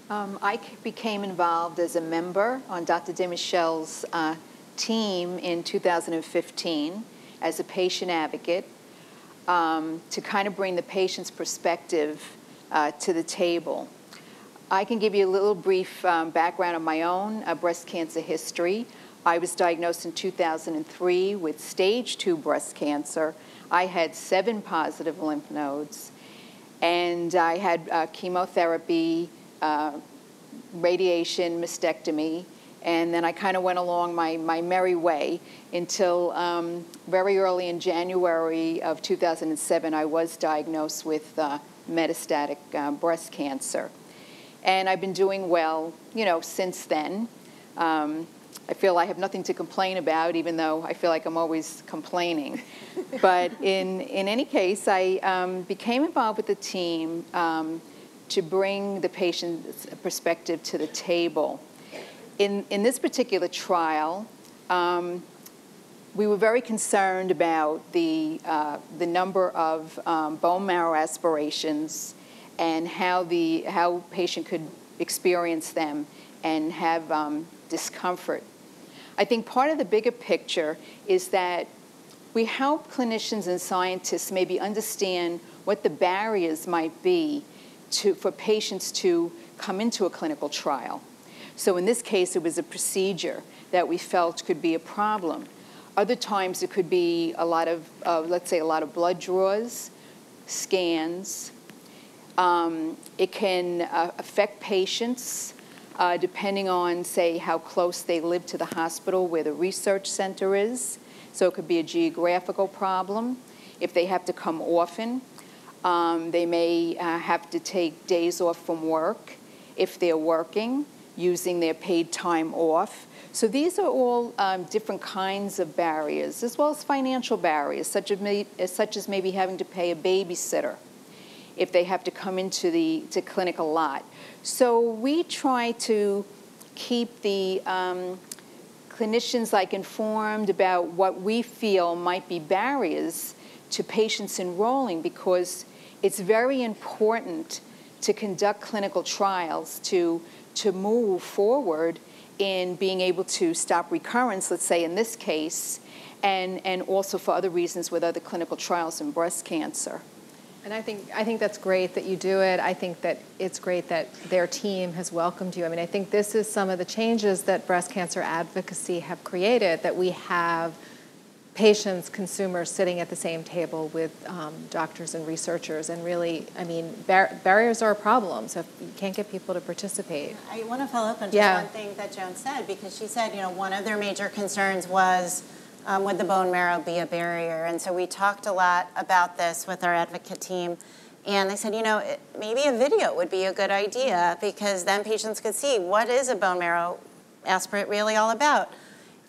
S1: Um, I c- became involved as a member on Dr. DeMichele's uh, team in 2015 as a patient advocate um, to kind of bring the patient's perspective uh, to the table. I can give you a little brief um, background of my own uh, breast cancer history. I was diagnosed in 2003 with stage two breast cancer. I had seven positive lymph nodes, and I had uh, chemotherapy, uh, radiation, mastectomy, and then I kind of went along my, my merry way until um, very early in January of 2007, I was diagnosed with uh, metastatic uh, breast cancer. And I've been doing well, you know, since then. Um, I feel I have nothing to complain about, even though I feel like I'm always complaining. but in, in any case, I um, became involved with the team um, to bring the patient's perspective to the table. In, in this particular trial, um, we were very concerned about the, uh, the number of um, bone marrow aspirations and how the how patient could experience them and have um, discomfort. I think part of the bigger picture is that we help clinicians and scientists maybe understand what the barriers might be to, for patients to come into a clinical trial. So in this case, it was a procedure that we felt could be a problem. Other times it could be a lot of, uh, let's say, a lot of blood draws, scans, um, it can uh, affect patients uh, depending on, say, how close they live to the hospital where the research center is. So it could be a geographical problem. If they have to come often, um, they may uh, have to take days off from work if they're working, using their paid time off. So these are all um, different kinds of barriers, as well as financial barriers, such as, may, such as maybe having to pay a babysitter if they have to come into the to clinic a lot. So we try to keep the um, clinicians like informed about what we feel might be barriers to patients enrolling because it's very important to conduct clinical trials to to move forward in being able to stop recurrence, let's say in this case, and, and also for other reasons with other clinical trials in breast cancer.
S8: And I think I think that's great that you do it. I think that it's great that their team has welcomed you. I mean, I think this is some of the changes that breast cancer advocacy have created. That we have patients, consumers sitting at the same table with um, doctors and researchers, and really, I mean, bar- barriers are a problem. So if you can't get people to participate.
S9: I want to follow up on just
S8: Yeah.
S9: one thing that Joan said because she said, you know, one of their major concerns was um, would the bone marrow be a barrier? And so we talked a lot about this with our advocate team. And they said, you know, it, maybe a video would be a good idea because then patients could see what is a bone marrow aspirate really all about.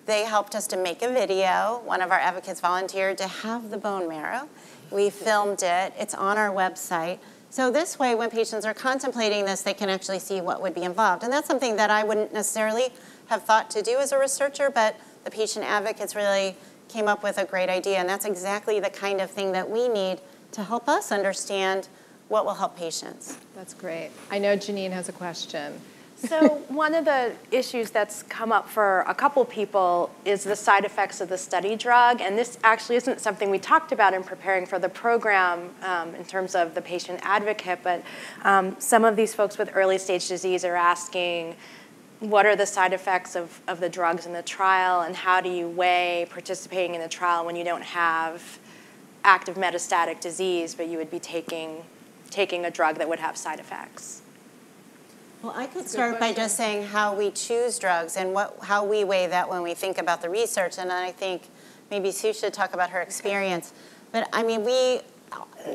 S9: They helped us to make a video. One of our advocates volunteered to have the bone marrow. We filmed it. It's on our website. So this way, when patients are contemplating this, they can actually see what would be involved. And that's something that I wouldn't necessarily have thought to do as a researcher, but the patient advocates really came up with a great idea. And that's exactly the kind of thing that we need to help us understand what will help patients.
S8: That's great. I know Janine has a question.
S2: So one of the issues that's come up for a couple people is the side effects of the study drug, and this actually isn't something we talked about in preparing for the program um, in terms of the patient advocate, but um, some of these folks with early stage disease are asking, what are the side effects of, of the drugs in the trial, and how do you weigh participating in the trial when you don't have active metastatic disease, but you would be taking, taking a drug that would have side effects?
S9: Well, I could start by just saying how we choose drugs and what, how we weigh that when we think about the research. And then I think maybe Sue should talk about her experience. But I mean, we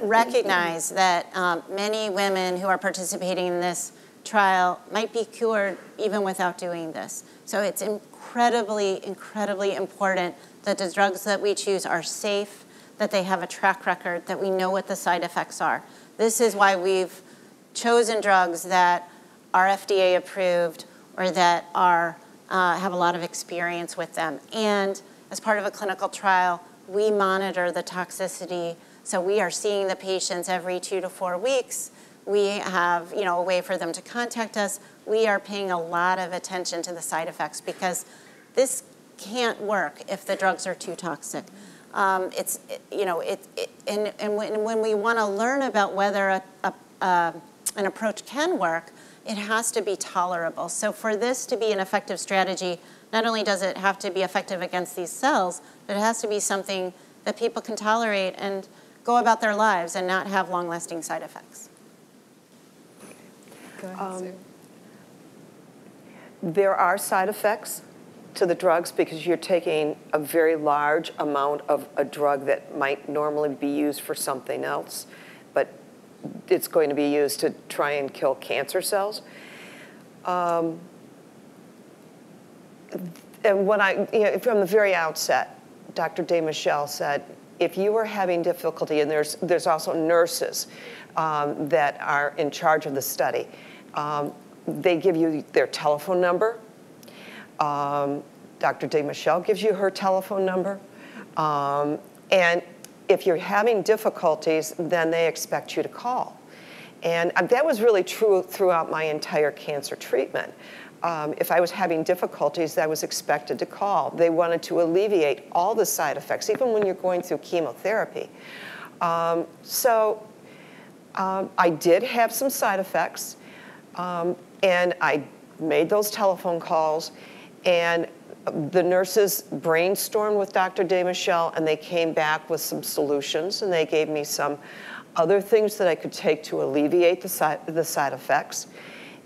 S9: recognize that um, many women who are participating in this trial might be cured even without doing this. So it's incredibly, incredibly important that the drugs that we choose are safe, that they have a track record, that we know what the side effects are. This is why we've chosen drugs that are FDA approved or that are, uh, have a lot of experience with them. And as part of a clinical trial, we monitor the toxicity. So we are seeing the patients every two to four weeks. We have, you know, a way for them to contact us. We are paying a lot of attention to the side effects because this can't work if the drugs are too toxic. Um, it's, it, you know, it, it, and, and when, when we want to learn about whether a, a, uh, an approach can work, it has to be tolerable. So for this to be an effective strategy, not only does it have to be effective against these cells, but it has to be something that people can tolerate and go about their lives and not have long-lasting side effects.
S8: Go ahead,
S6: Um,
S8: Sue.
S6: There are side effects to the drugs because you're taking a very large amount of a drug that might normally be used for something else, but it's going to be used to try and kill cancer cells. Um, and when I, you know, from the very outset, Dr. DeMichele said, if you are having difficulty, and there's, there's also nurses um, that are in charge of the study, um, they give you their telephone number. Um, Dr. DeMichele gives you her telephone number. Um, and if you're having difficulties, then they expect you to call. And uh, that was really true throughout my entire cancer treatment. Um, if I was having difficulties, I was expected to call. They wanted to alleviate all the side effects, even when you're going through chemotherapy. Um, so um, I did have some side effects, um, and I made those telephone calls, and the nurses brainstormed with Dr. DeMichele, and they came back with some solutions, and they gave me some other things that I could take to alleviate the side, the side effects.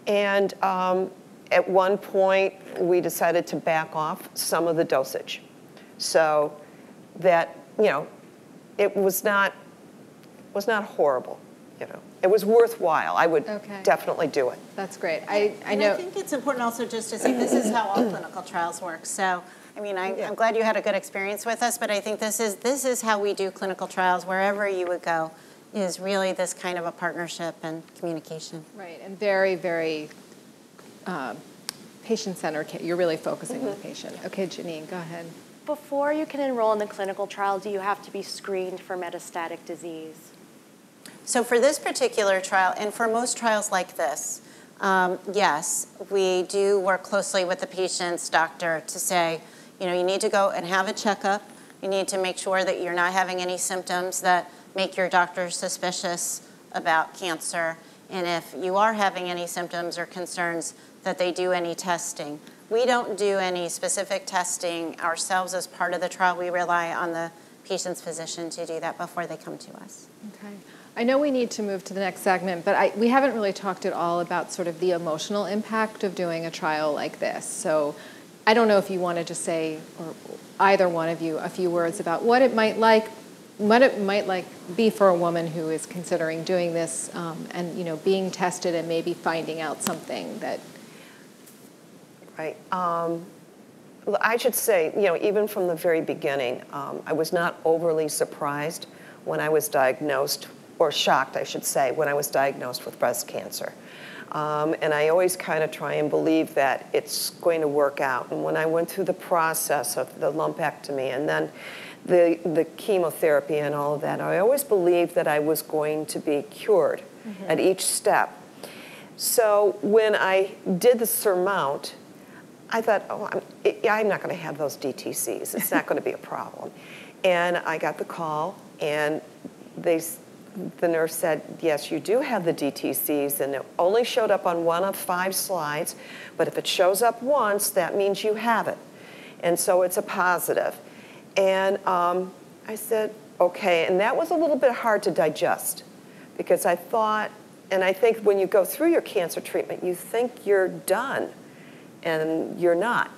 S6: And um, at one point, we decided to back off some of the dosage. So that, you know, it was not, was not horrible, you know. It was worthwhile. I would
S8: Okay.
S6: definitely do it.
S8: That's great. I, I
S9: And
S8: know.
S9: I think it's important also just to say this is how all clinical trials work. So, I mean, I, I'm glad you had a good experience with us, but I think this is this is how we do clinical trials wherever you would go. Is really this kind of a partnership and communication.
S8: Right, and very, very um, patient-centered. You're really focusing on the patient. Okay, Janine, go ahead.
S2: Before you can enroll in the clinical trial, do you have to be screened for metastatic disease?
S9: So for this particular trial, and for most trials like this, um, yes, we do work closely with the patient's doctor to say, you know, you need to go and have a checkup. You need to make sure that you're not having any symptoms that make your doctor suspicious about cancer. And if you are having any symptoms or concerns, that they do any testing. We don't do any specific testing ourselves as part of the trial. We rely on the patient's physician to do that before they come to us.
S8: Okay. I know we need to move to the next segment, but I, we haven't really talked at all about sort of the emotional impact of doing a trial like this. So I don't know if you wanted to say, or either one of you, a few words about what it might like, what it might like be for a woman who is considering doing this, um, and you know, being tested and maybe finding out something that.
S6: Right. Um, well, I should say, you know, even from the very beginning, um, I was not overly surprised when I was diagnosed, or shocked, I should say, when I was diagnosed with breast cancer. Um, and I always kind of try and believe that it's going to work out. And when I went through the process of the lumpectomy and then the, the chemotherapy and all of that, I always believed that I was going to be cured at each step. So when I did the surmount, I thought, oh, I'm, it, I'm not going to have those DTCs. It's not going to be a problem. And I got the call, and they, the nurse said, yes, you do have the DTCs, and it only showed up on one of five slides. But if it shows up once, that means you have it. And so it's a positive. And um, I said, okay. And that was a little bit hard to digest because I thought, and I think when you go through your cancer treatment, you think you're done, and you're not.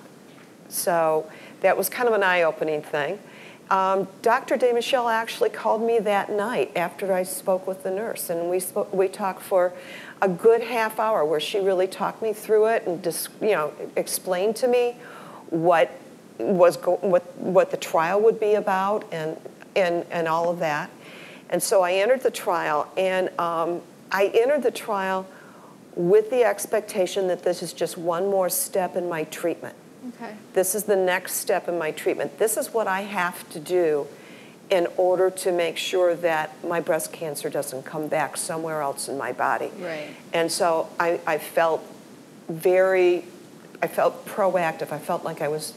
S6: So that was kind of an eye opening thing. um, Dr. DeMichele actually called me that night after I spoke with the nurse, and we spoke, we talked for a good half hour where she really talked me through it and just, you know, explained to me what was go- what what the trial would be about and and and all of that. And so I entered the trial, and um, I entered the trial with the expectation that this is just one more step in my treatment.
S8: Okay.
S6: This is the next step in my treatment. This is what I have to do in order to make sure that my breast cancer doesn't come back somewhere else in my body.
S8: Right.
S6: And so I, I felt very, I felt proactive. I felt like I was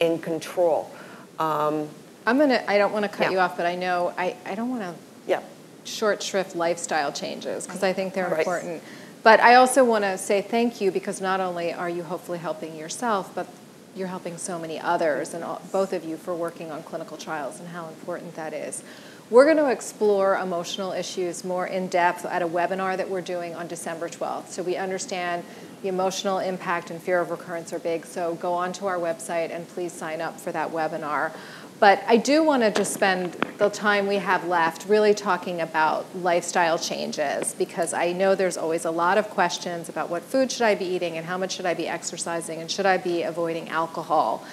S6: in control. Um,
S8: I'm gonna, I don't want to cut
S6: Yeah.
S8: you off, but I know, I, I don't want to
S6: yeah.
S8: short shrift lifestyle changes because I think they're
S6: Right.
S8: important. But I also want to say thank you because not only are you hopefully helping yourself, but you're helping so many others, and all, both of you for working on clinical trials and how important that is. We're going to explore emotional issues more in depth at a webinar that we're doing on December 12th. So we understand the emotional impact and fear of recurrence are big. So go onto our website and please sign up for that webinar. But I do want to just spend the time we have left really talking about lifestyle changes because I know there's always a lot of questions about what food should I be eating and how much should I be exercising and should I be avoiding alcohol.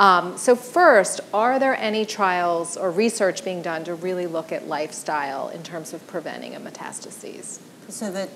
S8: Um, so first, are there any trials or research being done to really look at lifestyle in terms of preventing a metastases?
S9: So the,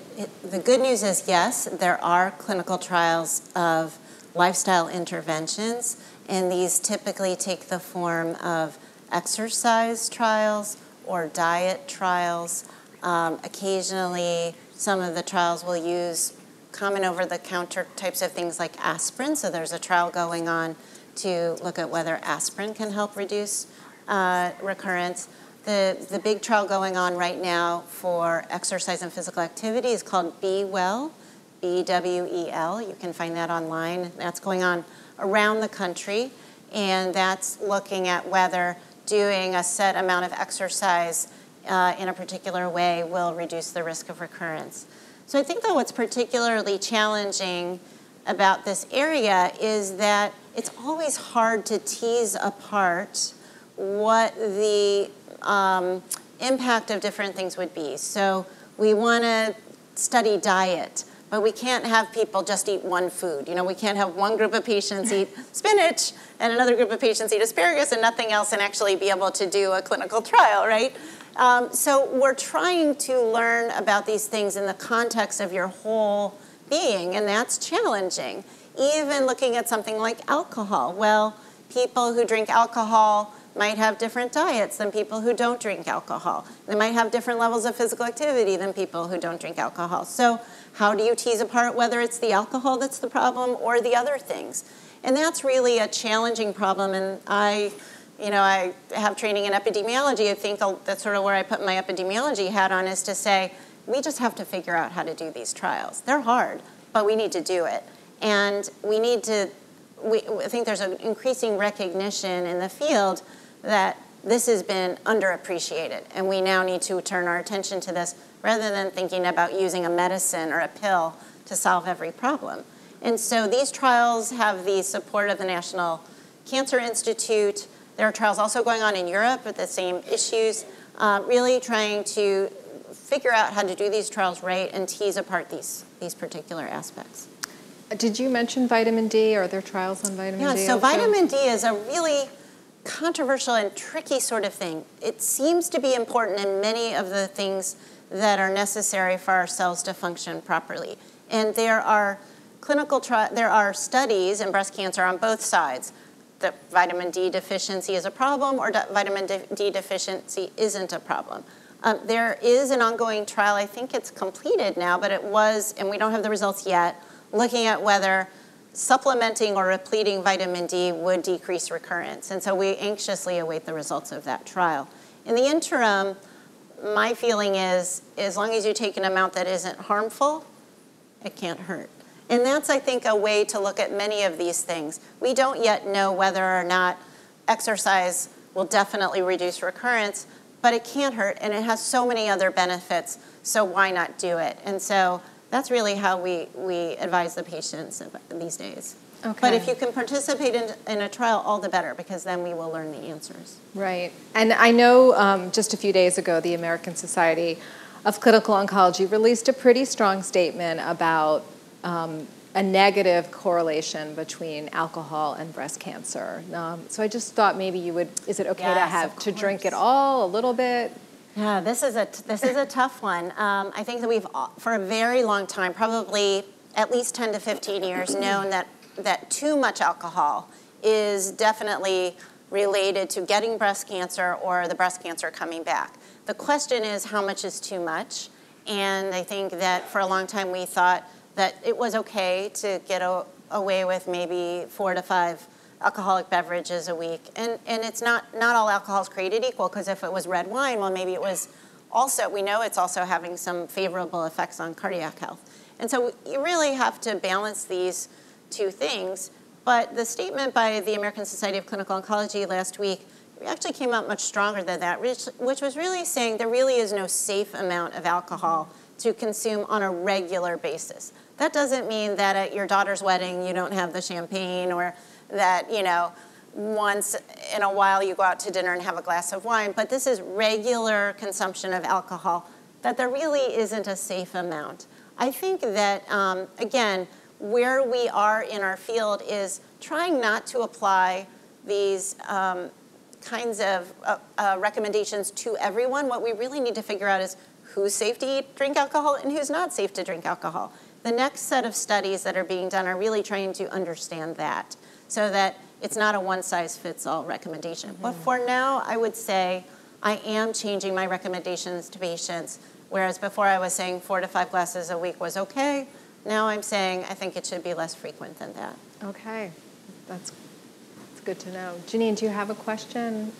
S9: the good news is yes, there are clinical trials of lifestyle interventions, and these typically take the form of exercise trials or diet trials. Um, occasionally, some of the trials will use common over the counter types of things like aspirin. So there's a trial going on to look at whether aspirin can help reduce uh, recurrence. The, the big trial going on right now for exercise and physical activity is called Be Well, B W E L. You can find that online. That's going on around the country, and that's looking at whether doing a set amount of exercise uh, in a particular way will reduce the risk of recurrence. So I think that what's particularly challenging about this area is that it's always hard to tease apart what the um, impact of different things would be. So we want to study diet, but we can't have people just eat one food. You know, we can't have one group of patients eat spinach and another group of patients eat asparagus and nothing else and actually be able to do a clinical trial, right? Um, so we're trying to learn about these things in the context of your whole being, and that's challenging. Even looking at something like alcohol. Well, people who drink alcohol might have different diets than people who don't drink alcohol. They might have different levels of physical activity than people who don't drink alcohol. So, how do you tease apart whether it's the alcohol that's the problem or the other things? And that's really a challenging problem. And I, you know, I have training in epidemiology. I think that's sort of where I put my epidemiology hat on is to say, we just have to figure out how to do these trials. They're hard, but we need to do it. And we need to, we, I think there's an increasing recognition in the field that this has been underappreciated, and we now need to turn our attention to this rather than thinking about using a medicine or a pill to solve every problem. And so these trials have the support of the National Cancer Institute. There are trials also going on in Europe with the same issues, uh, really trying to figure out how to do these trials right and tease apart these, these particular aspects.
S8: Did you mention vitamin D? Are there trials on vitamin
S9: Yeah,
S8: D?
S9: Yeah, so
S8: also?
S9: vitamin D is a really controversial and tricky sort of thing. It seems to be important in many of the things that are necessary for our cells to function properly. And there are clinical tri- there are studies in breast cancer on both sides that vitamin D deficiency is a problem or that vitamin D deficiency isn't a problem. Um, there is an ongoing trial, I think it's completed now, but it was, and we don't have the results yet, looking at whether supplementing or repleting vitamin D would decrease recurrence. And so we anxiously await the results of that trial. In the interim, my feeling is as long as you take an amount that isn't harmful, it can't hurt. And that's, I think, a way to look at many of these things. We don't yet know whether or not exercise will definitely reduce recurrence, but it can't hurt and it has so many other benefits, so why not do it? And so that's really how we, we advise the patients these days. Okay. But if you can participate in, in a trial, all the better, because then we will learn the answers.
S8: Right. And I know um, just a few days ago, the American Society of Clinical Oncology released a pretty strong statement about um, a negative correlation between alcohol and breast cancer. Um, so I just thought maybe you would, is it okay to have to drink it all, a little bit?
S9: Yeah, this is a this is a tough one. Um, I think that we've for a very long time, probably at least 10 to 15 years, known that that too much alcohol is definitely related to getting breast cancer or the breast cancer coming back. The question is how much is too much, and I think that for a long time we thought that it was okay to get away with maybe four to five alcoholic beverages a week. And, and it's not, not all alcohol is created equal, because if it was red wine, well, maybe it was also, we know it's also having some favorable effects on cardiac health. And so you really have to balance these two things. But the statement by the American Society of Clinical Oncology last week actually came out much stronger than that, which, which was really saying there really is no safe amount of alcohol to consume on a regular basis. That doesn't mean that at your daughter's wedding you don't have the champagne or that, you know, once in a while you go out to dinner and have a glass of wine, but this is regular consumption of alcohol, that there really isn't a safe amount. I think that, um, again, where we are in our field is trying not to apply these um, kinds of uh, uh, recommendations to everyone. What we really need to figure out is who's safe to eat, drink alcohol and who's not safe to drink alcohol. The next set of studies that are being done are really trying to understand that so that it's not a one size fits all recommendation. But for now, I would say I am changing my recommendations to patients. Whereas before I was saying four to five glasses a week was okay, now I'm saying I think it should be less frequent than that.
S8: Okay, that's, that's good to know. Janine, do you have a question?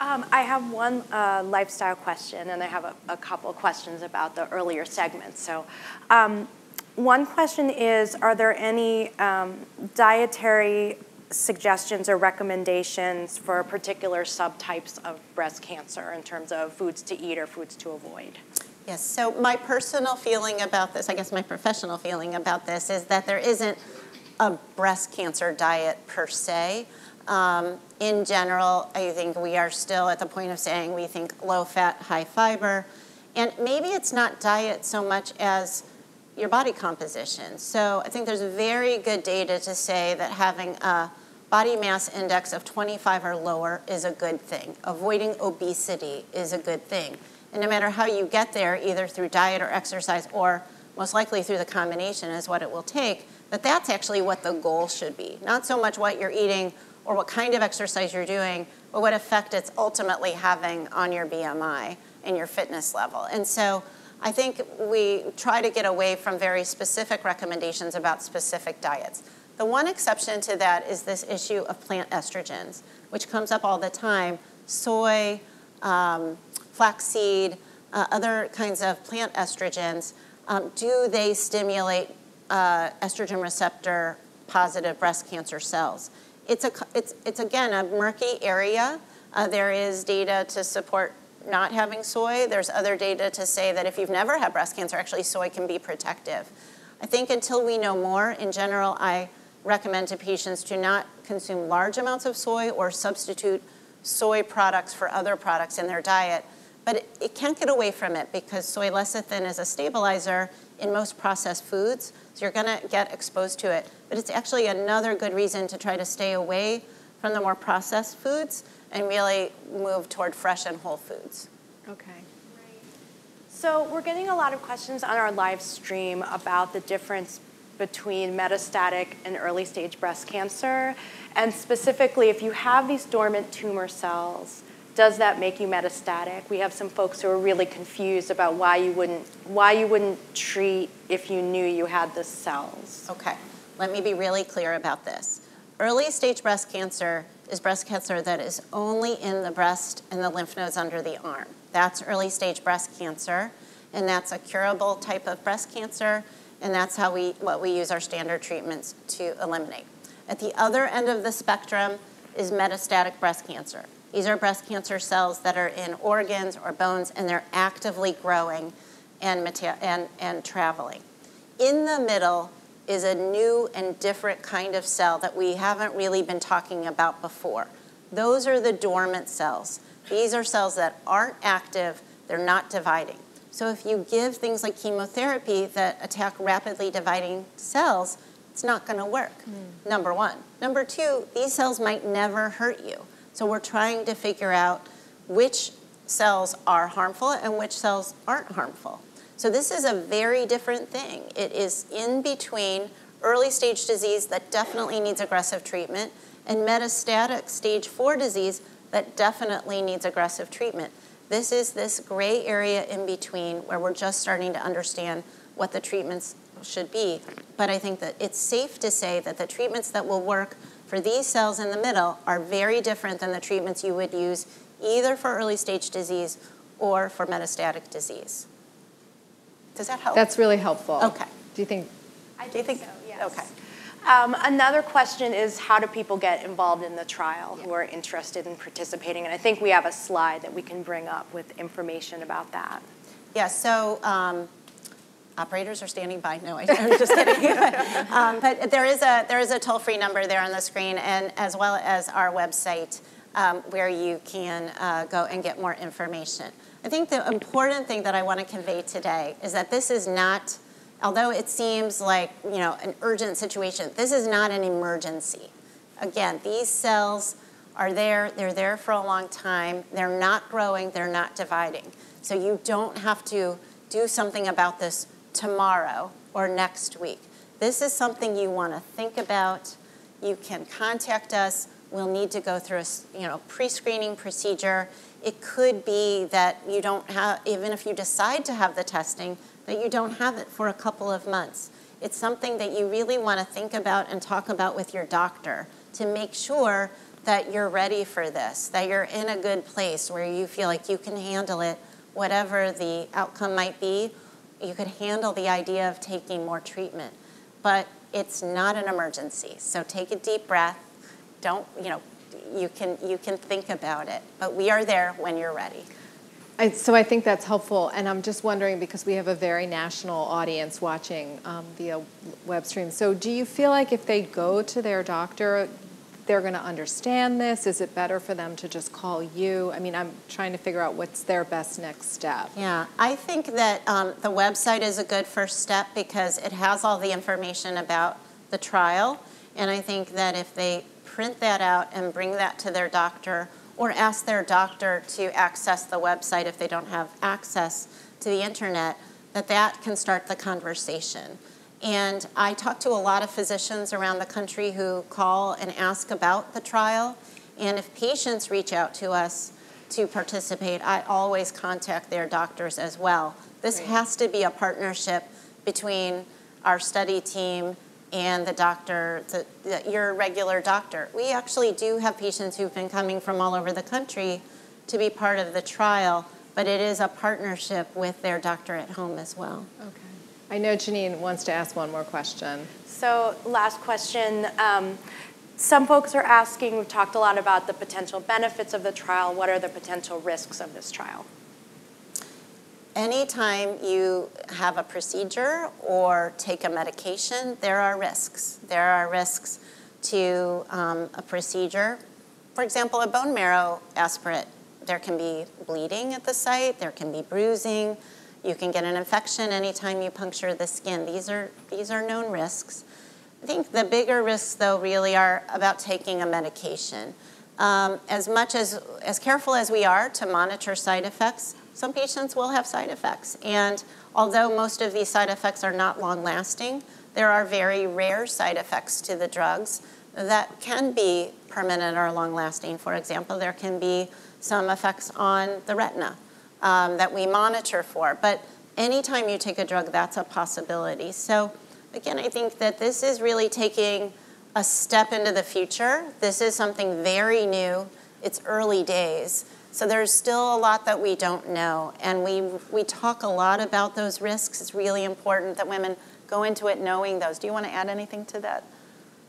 S2: Um, I have one uh, lifestyle question, and I have a, a couple questions about the earlier segments. So, um, one question is Are there any um, dietary suggestions or recommendations for particular subtypes of breast cancer in terms of foods to eat or foods to avoid?
S9: Yes, so my personal feeling about this, I guess my professional feeling about this, is that there isn't a breast cancer diet per se. Um, in general, I think we are still at the point of saying we think low fat, high fiber. And maybe it's not diet so much as your body composition. So I think there's very good data to say that having a body mass index of 25 or lower is a good thing. Avoiding obesity is a good thing. And no matter how you get there, either through diet or exercise, or most likely through the combination, is what it will take, that that's actually what the goal should be. Not so much what you're eating or what kind of exercise you're doing, but what effect it's ultimately having on your BMI and your fitness level. And so I think we try to get away from very specific recommendations about specific diets. The one exception to that is this issue of plant estrogens, which comes up all the time. Soy, um, flaxseed, uh, other kinds of plant estrogens, um, do they stimulate uh, estrogen receptor positive breast cancer cells? It's, a, it's, it's again a murky area. Uh, there is data to support not having soy. There's other data to say that if you've never had breast cancer, actually soy can be protective. I think until we know more, in general, I recommend to patients to not consume large amounts of soy or substitute soy products for other products in their diet. But it, it can't get away from it because soy lecithin is a stabilizer in most processed foods, so you're gonna get exposed to it. But it's actually another good reason to try to stay away from the more processed foods and really move toward fresh and whole foods.
S8: Okay.
S2: So we're getting a lot of questions on our live stream about the difference between metastatic and early stage breast cancer. And specifically, if you have these dormant tumor cells, does that make you metastatic? We have some folks who are really confused about why you wouldn't, why you wouldn't treat if you knew you had the cells.
S9: Okay, let me be really clear about this. Early stage breast cancer is breast cancer that is only in the breast and the lymph nodes under the arm. That's early stage breast cancer, and that's a curable type of breast cancer, and that's how we, what we use our standard treatments to eliminate. At the other end of the spectrum is metastatic breast cancer. These are breast cancer cells that are in organs or bones, and they're actively growing and, and, and traveling. In the middle is a new and different kind of cell that we haven't really been talking about before. Those are the dormant cells. These are cells that aren't active, they're not dividing. So if you give things like chemotherapy that attack rapidly dividing cells, it's not going to work, hmm. number one. Number two, these cells might never hurt you. So we're trying to figure out which cells are harmful and which cells aren't harmful. So this is a very different thing. It is in between early stage disease that definitely needs aggressive treatment and metastatic stage four disease that definitely needs aggressive treatment. This is this gray area in between where we're just starting to understand what the treatments should be. But I think that it's safe to say that the treatments that will work for these cells in the middle are very different than the treatments you would use either for early stage disease or for metastatic disease. Does that help?
S8: That's really helpful.
S9: Okay.
S8: Do you think,
S2: I
S9: Do you think-
S2: so, yes.
S9: okay.
S2: Um, another question is how do people get involved in the trial who are interested in participating? And I think we have a slide that we can bring up with information about that.
S9: Yeah, so um, operators are standing by. No, I- I'm just kidding. um, but there is a there is a toll free number there on the screen, and as well as our website um, where you can uh, go and get more information. I think the important thing that I want to convey today is that this is not, although it seems like you know an urgent situation, this is not an emergency. Again, these cells are there, they're there for a long time, they're not growing, they're not dividing. So you don't have to do something about this tomorrow or next week. This is something you want to think about. You can contact us. We'll need to go through a you know pre-screening procedure. It could be that you don't have, even if you decide to have the testing, that you don't have it for a couple of months. It's something that you really want to think about and talk about with your doctor to make sure that you're ready for this, that you're in a good place where you feel like you can handle it, whatever the outcome might be. You could handle the idea of taking more treatment, but it's not an emergency. So take a deep breath. Don't, you know, you can you can think about it, but we are there when you're ready.
S8: I- so I think that's helpful, and I'm just wondering, because we have a very national audience watching um, via web stream, so do you feel like if they go to their doctor, they're going to understand this? Is it better for them to just call you? I mean, I'm trying to figure out what's their best next step.
S9: Yeah, I think that um, the website is a good first step because it has all the information about the trial. And I think that if they print that out and bring that to their doctor or ask their doctor to access the website if they don't have access to the internet, that that can start the conversation. And I talk to a lot of physicians around the country who call and ask about the trial. And if patients reach out to us to participate, I always contact their doctors as well. This has to be a partnership between our study team and the doctor, the, the, your regular doctor. We actually do have patients who've been coming from all over the country to be part of the trial, but it is a partnership with their doctor at home as well.
S8: Okay. I know Janine wants to ask one more question.
S2: So, last question. Um, some folks are asking, we've talked a lot about the potential benefits of the trial. What are the potential risks of this trial?
S9: Anytime you have a procedure or take a medication, there are risks. There are risks to um, a procedure. For example, a bone marrow aspirate, there can be bleeding at the site, there can be bruising, you can get an infection anytime you puncture the skin. These are, these are known risks. I think the bigger risks, though, really are about taking a medication. Um, as much as, as careful as we are to monitor side effects, some patients will have side effects. And although most of these side effects are not long lasting, there are very rare side effects to the drugs that can be permanent or long lasting. For example, there can be some effects on the retina um, that we monitor for. But anytime you take a drug, that's a possibility. So, again, I think that this is really taking a step into the future. This is something very new, it's early days. So there's still a lot that we don't know, and we we talk a lot about those risks. It's really important that women go into it knowing those. Do you want to add anything to that?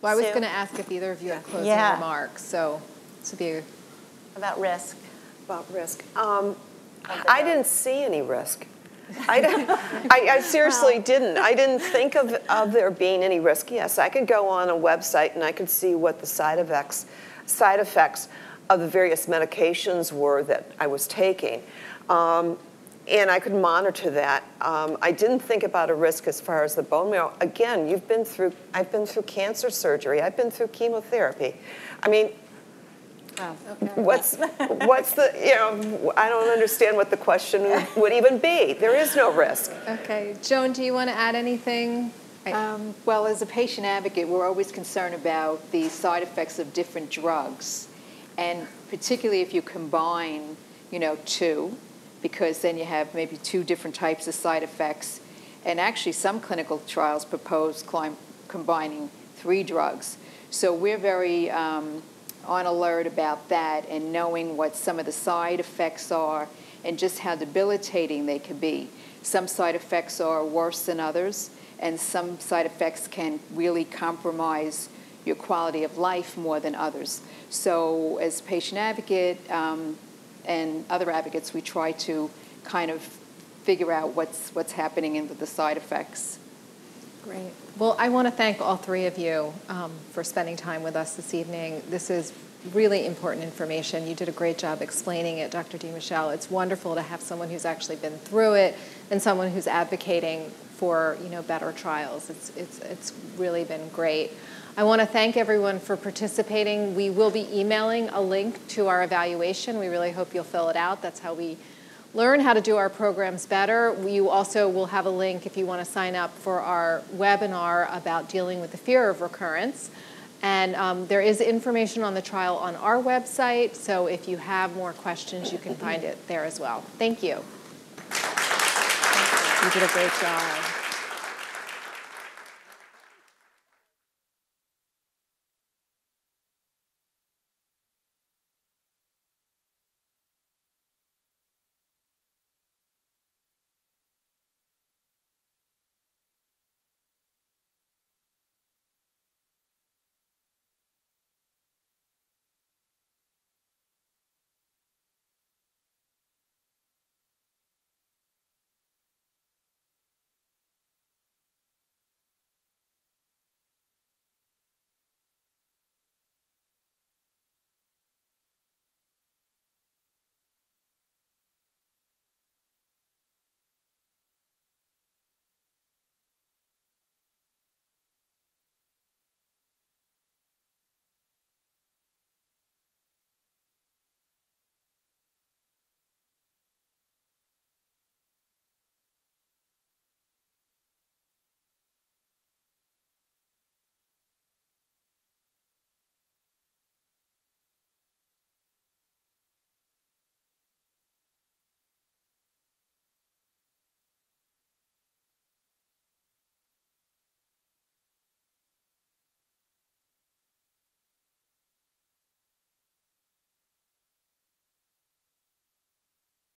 S8: Well, I was
S9: Sue?
S8: going to ask if either of you had closing
S9: Yeah.
S8: remarks. So, to be
S9: About risk.
S6: About risk. Um, I didn't see any risk. I, don't- I, I seriously didn't. I didn't think of, of there being any risk. Yes, I could go on a website and I could see what the side effects, side effects of the various medications were that I was taking. Um, and I could monitor that. Um, I didn't think about a risk as far as the bone marrow. Again, you've been through, I've been through cancer surgery. I've been through chemotherapy. I mean, What's, what's the, you know, I don't understand what the question would even be. There is no risk.
S8: Okay, Joan, do you want to add anything?
S1: Um, Well, as a patient advocate, we're always concerned about the side effects of different drugs, and particularly if you combine, you know, two, because then you have maybe two different types of side effects. And actually, some clinical trials propose combining three drugs. So we're very um, on alert about that and knowing what some of the side effects are and just how debilitating they can be. Some side effects are worse than others, and some side effects can really compromise your quality of life more than others. So, as patient advocate um, and other advocates, we try to kind of figure out what's what's happening in the side effects.
S8: Great. Well, I want to thank all three of you um, for spending time with us this evening. This is really important information. You did a great job explaining it, Dr. DeMichele. It's wonderful to have someone who's actually been through it and someone who's advocating for you know better trials. It's it's it's really been great. I want to thank everyone for participating. We will be emailing a link to our evaluation. We really hope you'll fill it out. That's how we learn how to do our programs better. You also will have a link if you want to sign up for our webinar about dealing with the fear of recurrence. And um, there is information on the trial on our website, so if you have more questions, you can find it there as well. Thank you. You did a great job.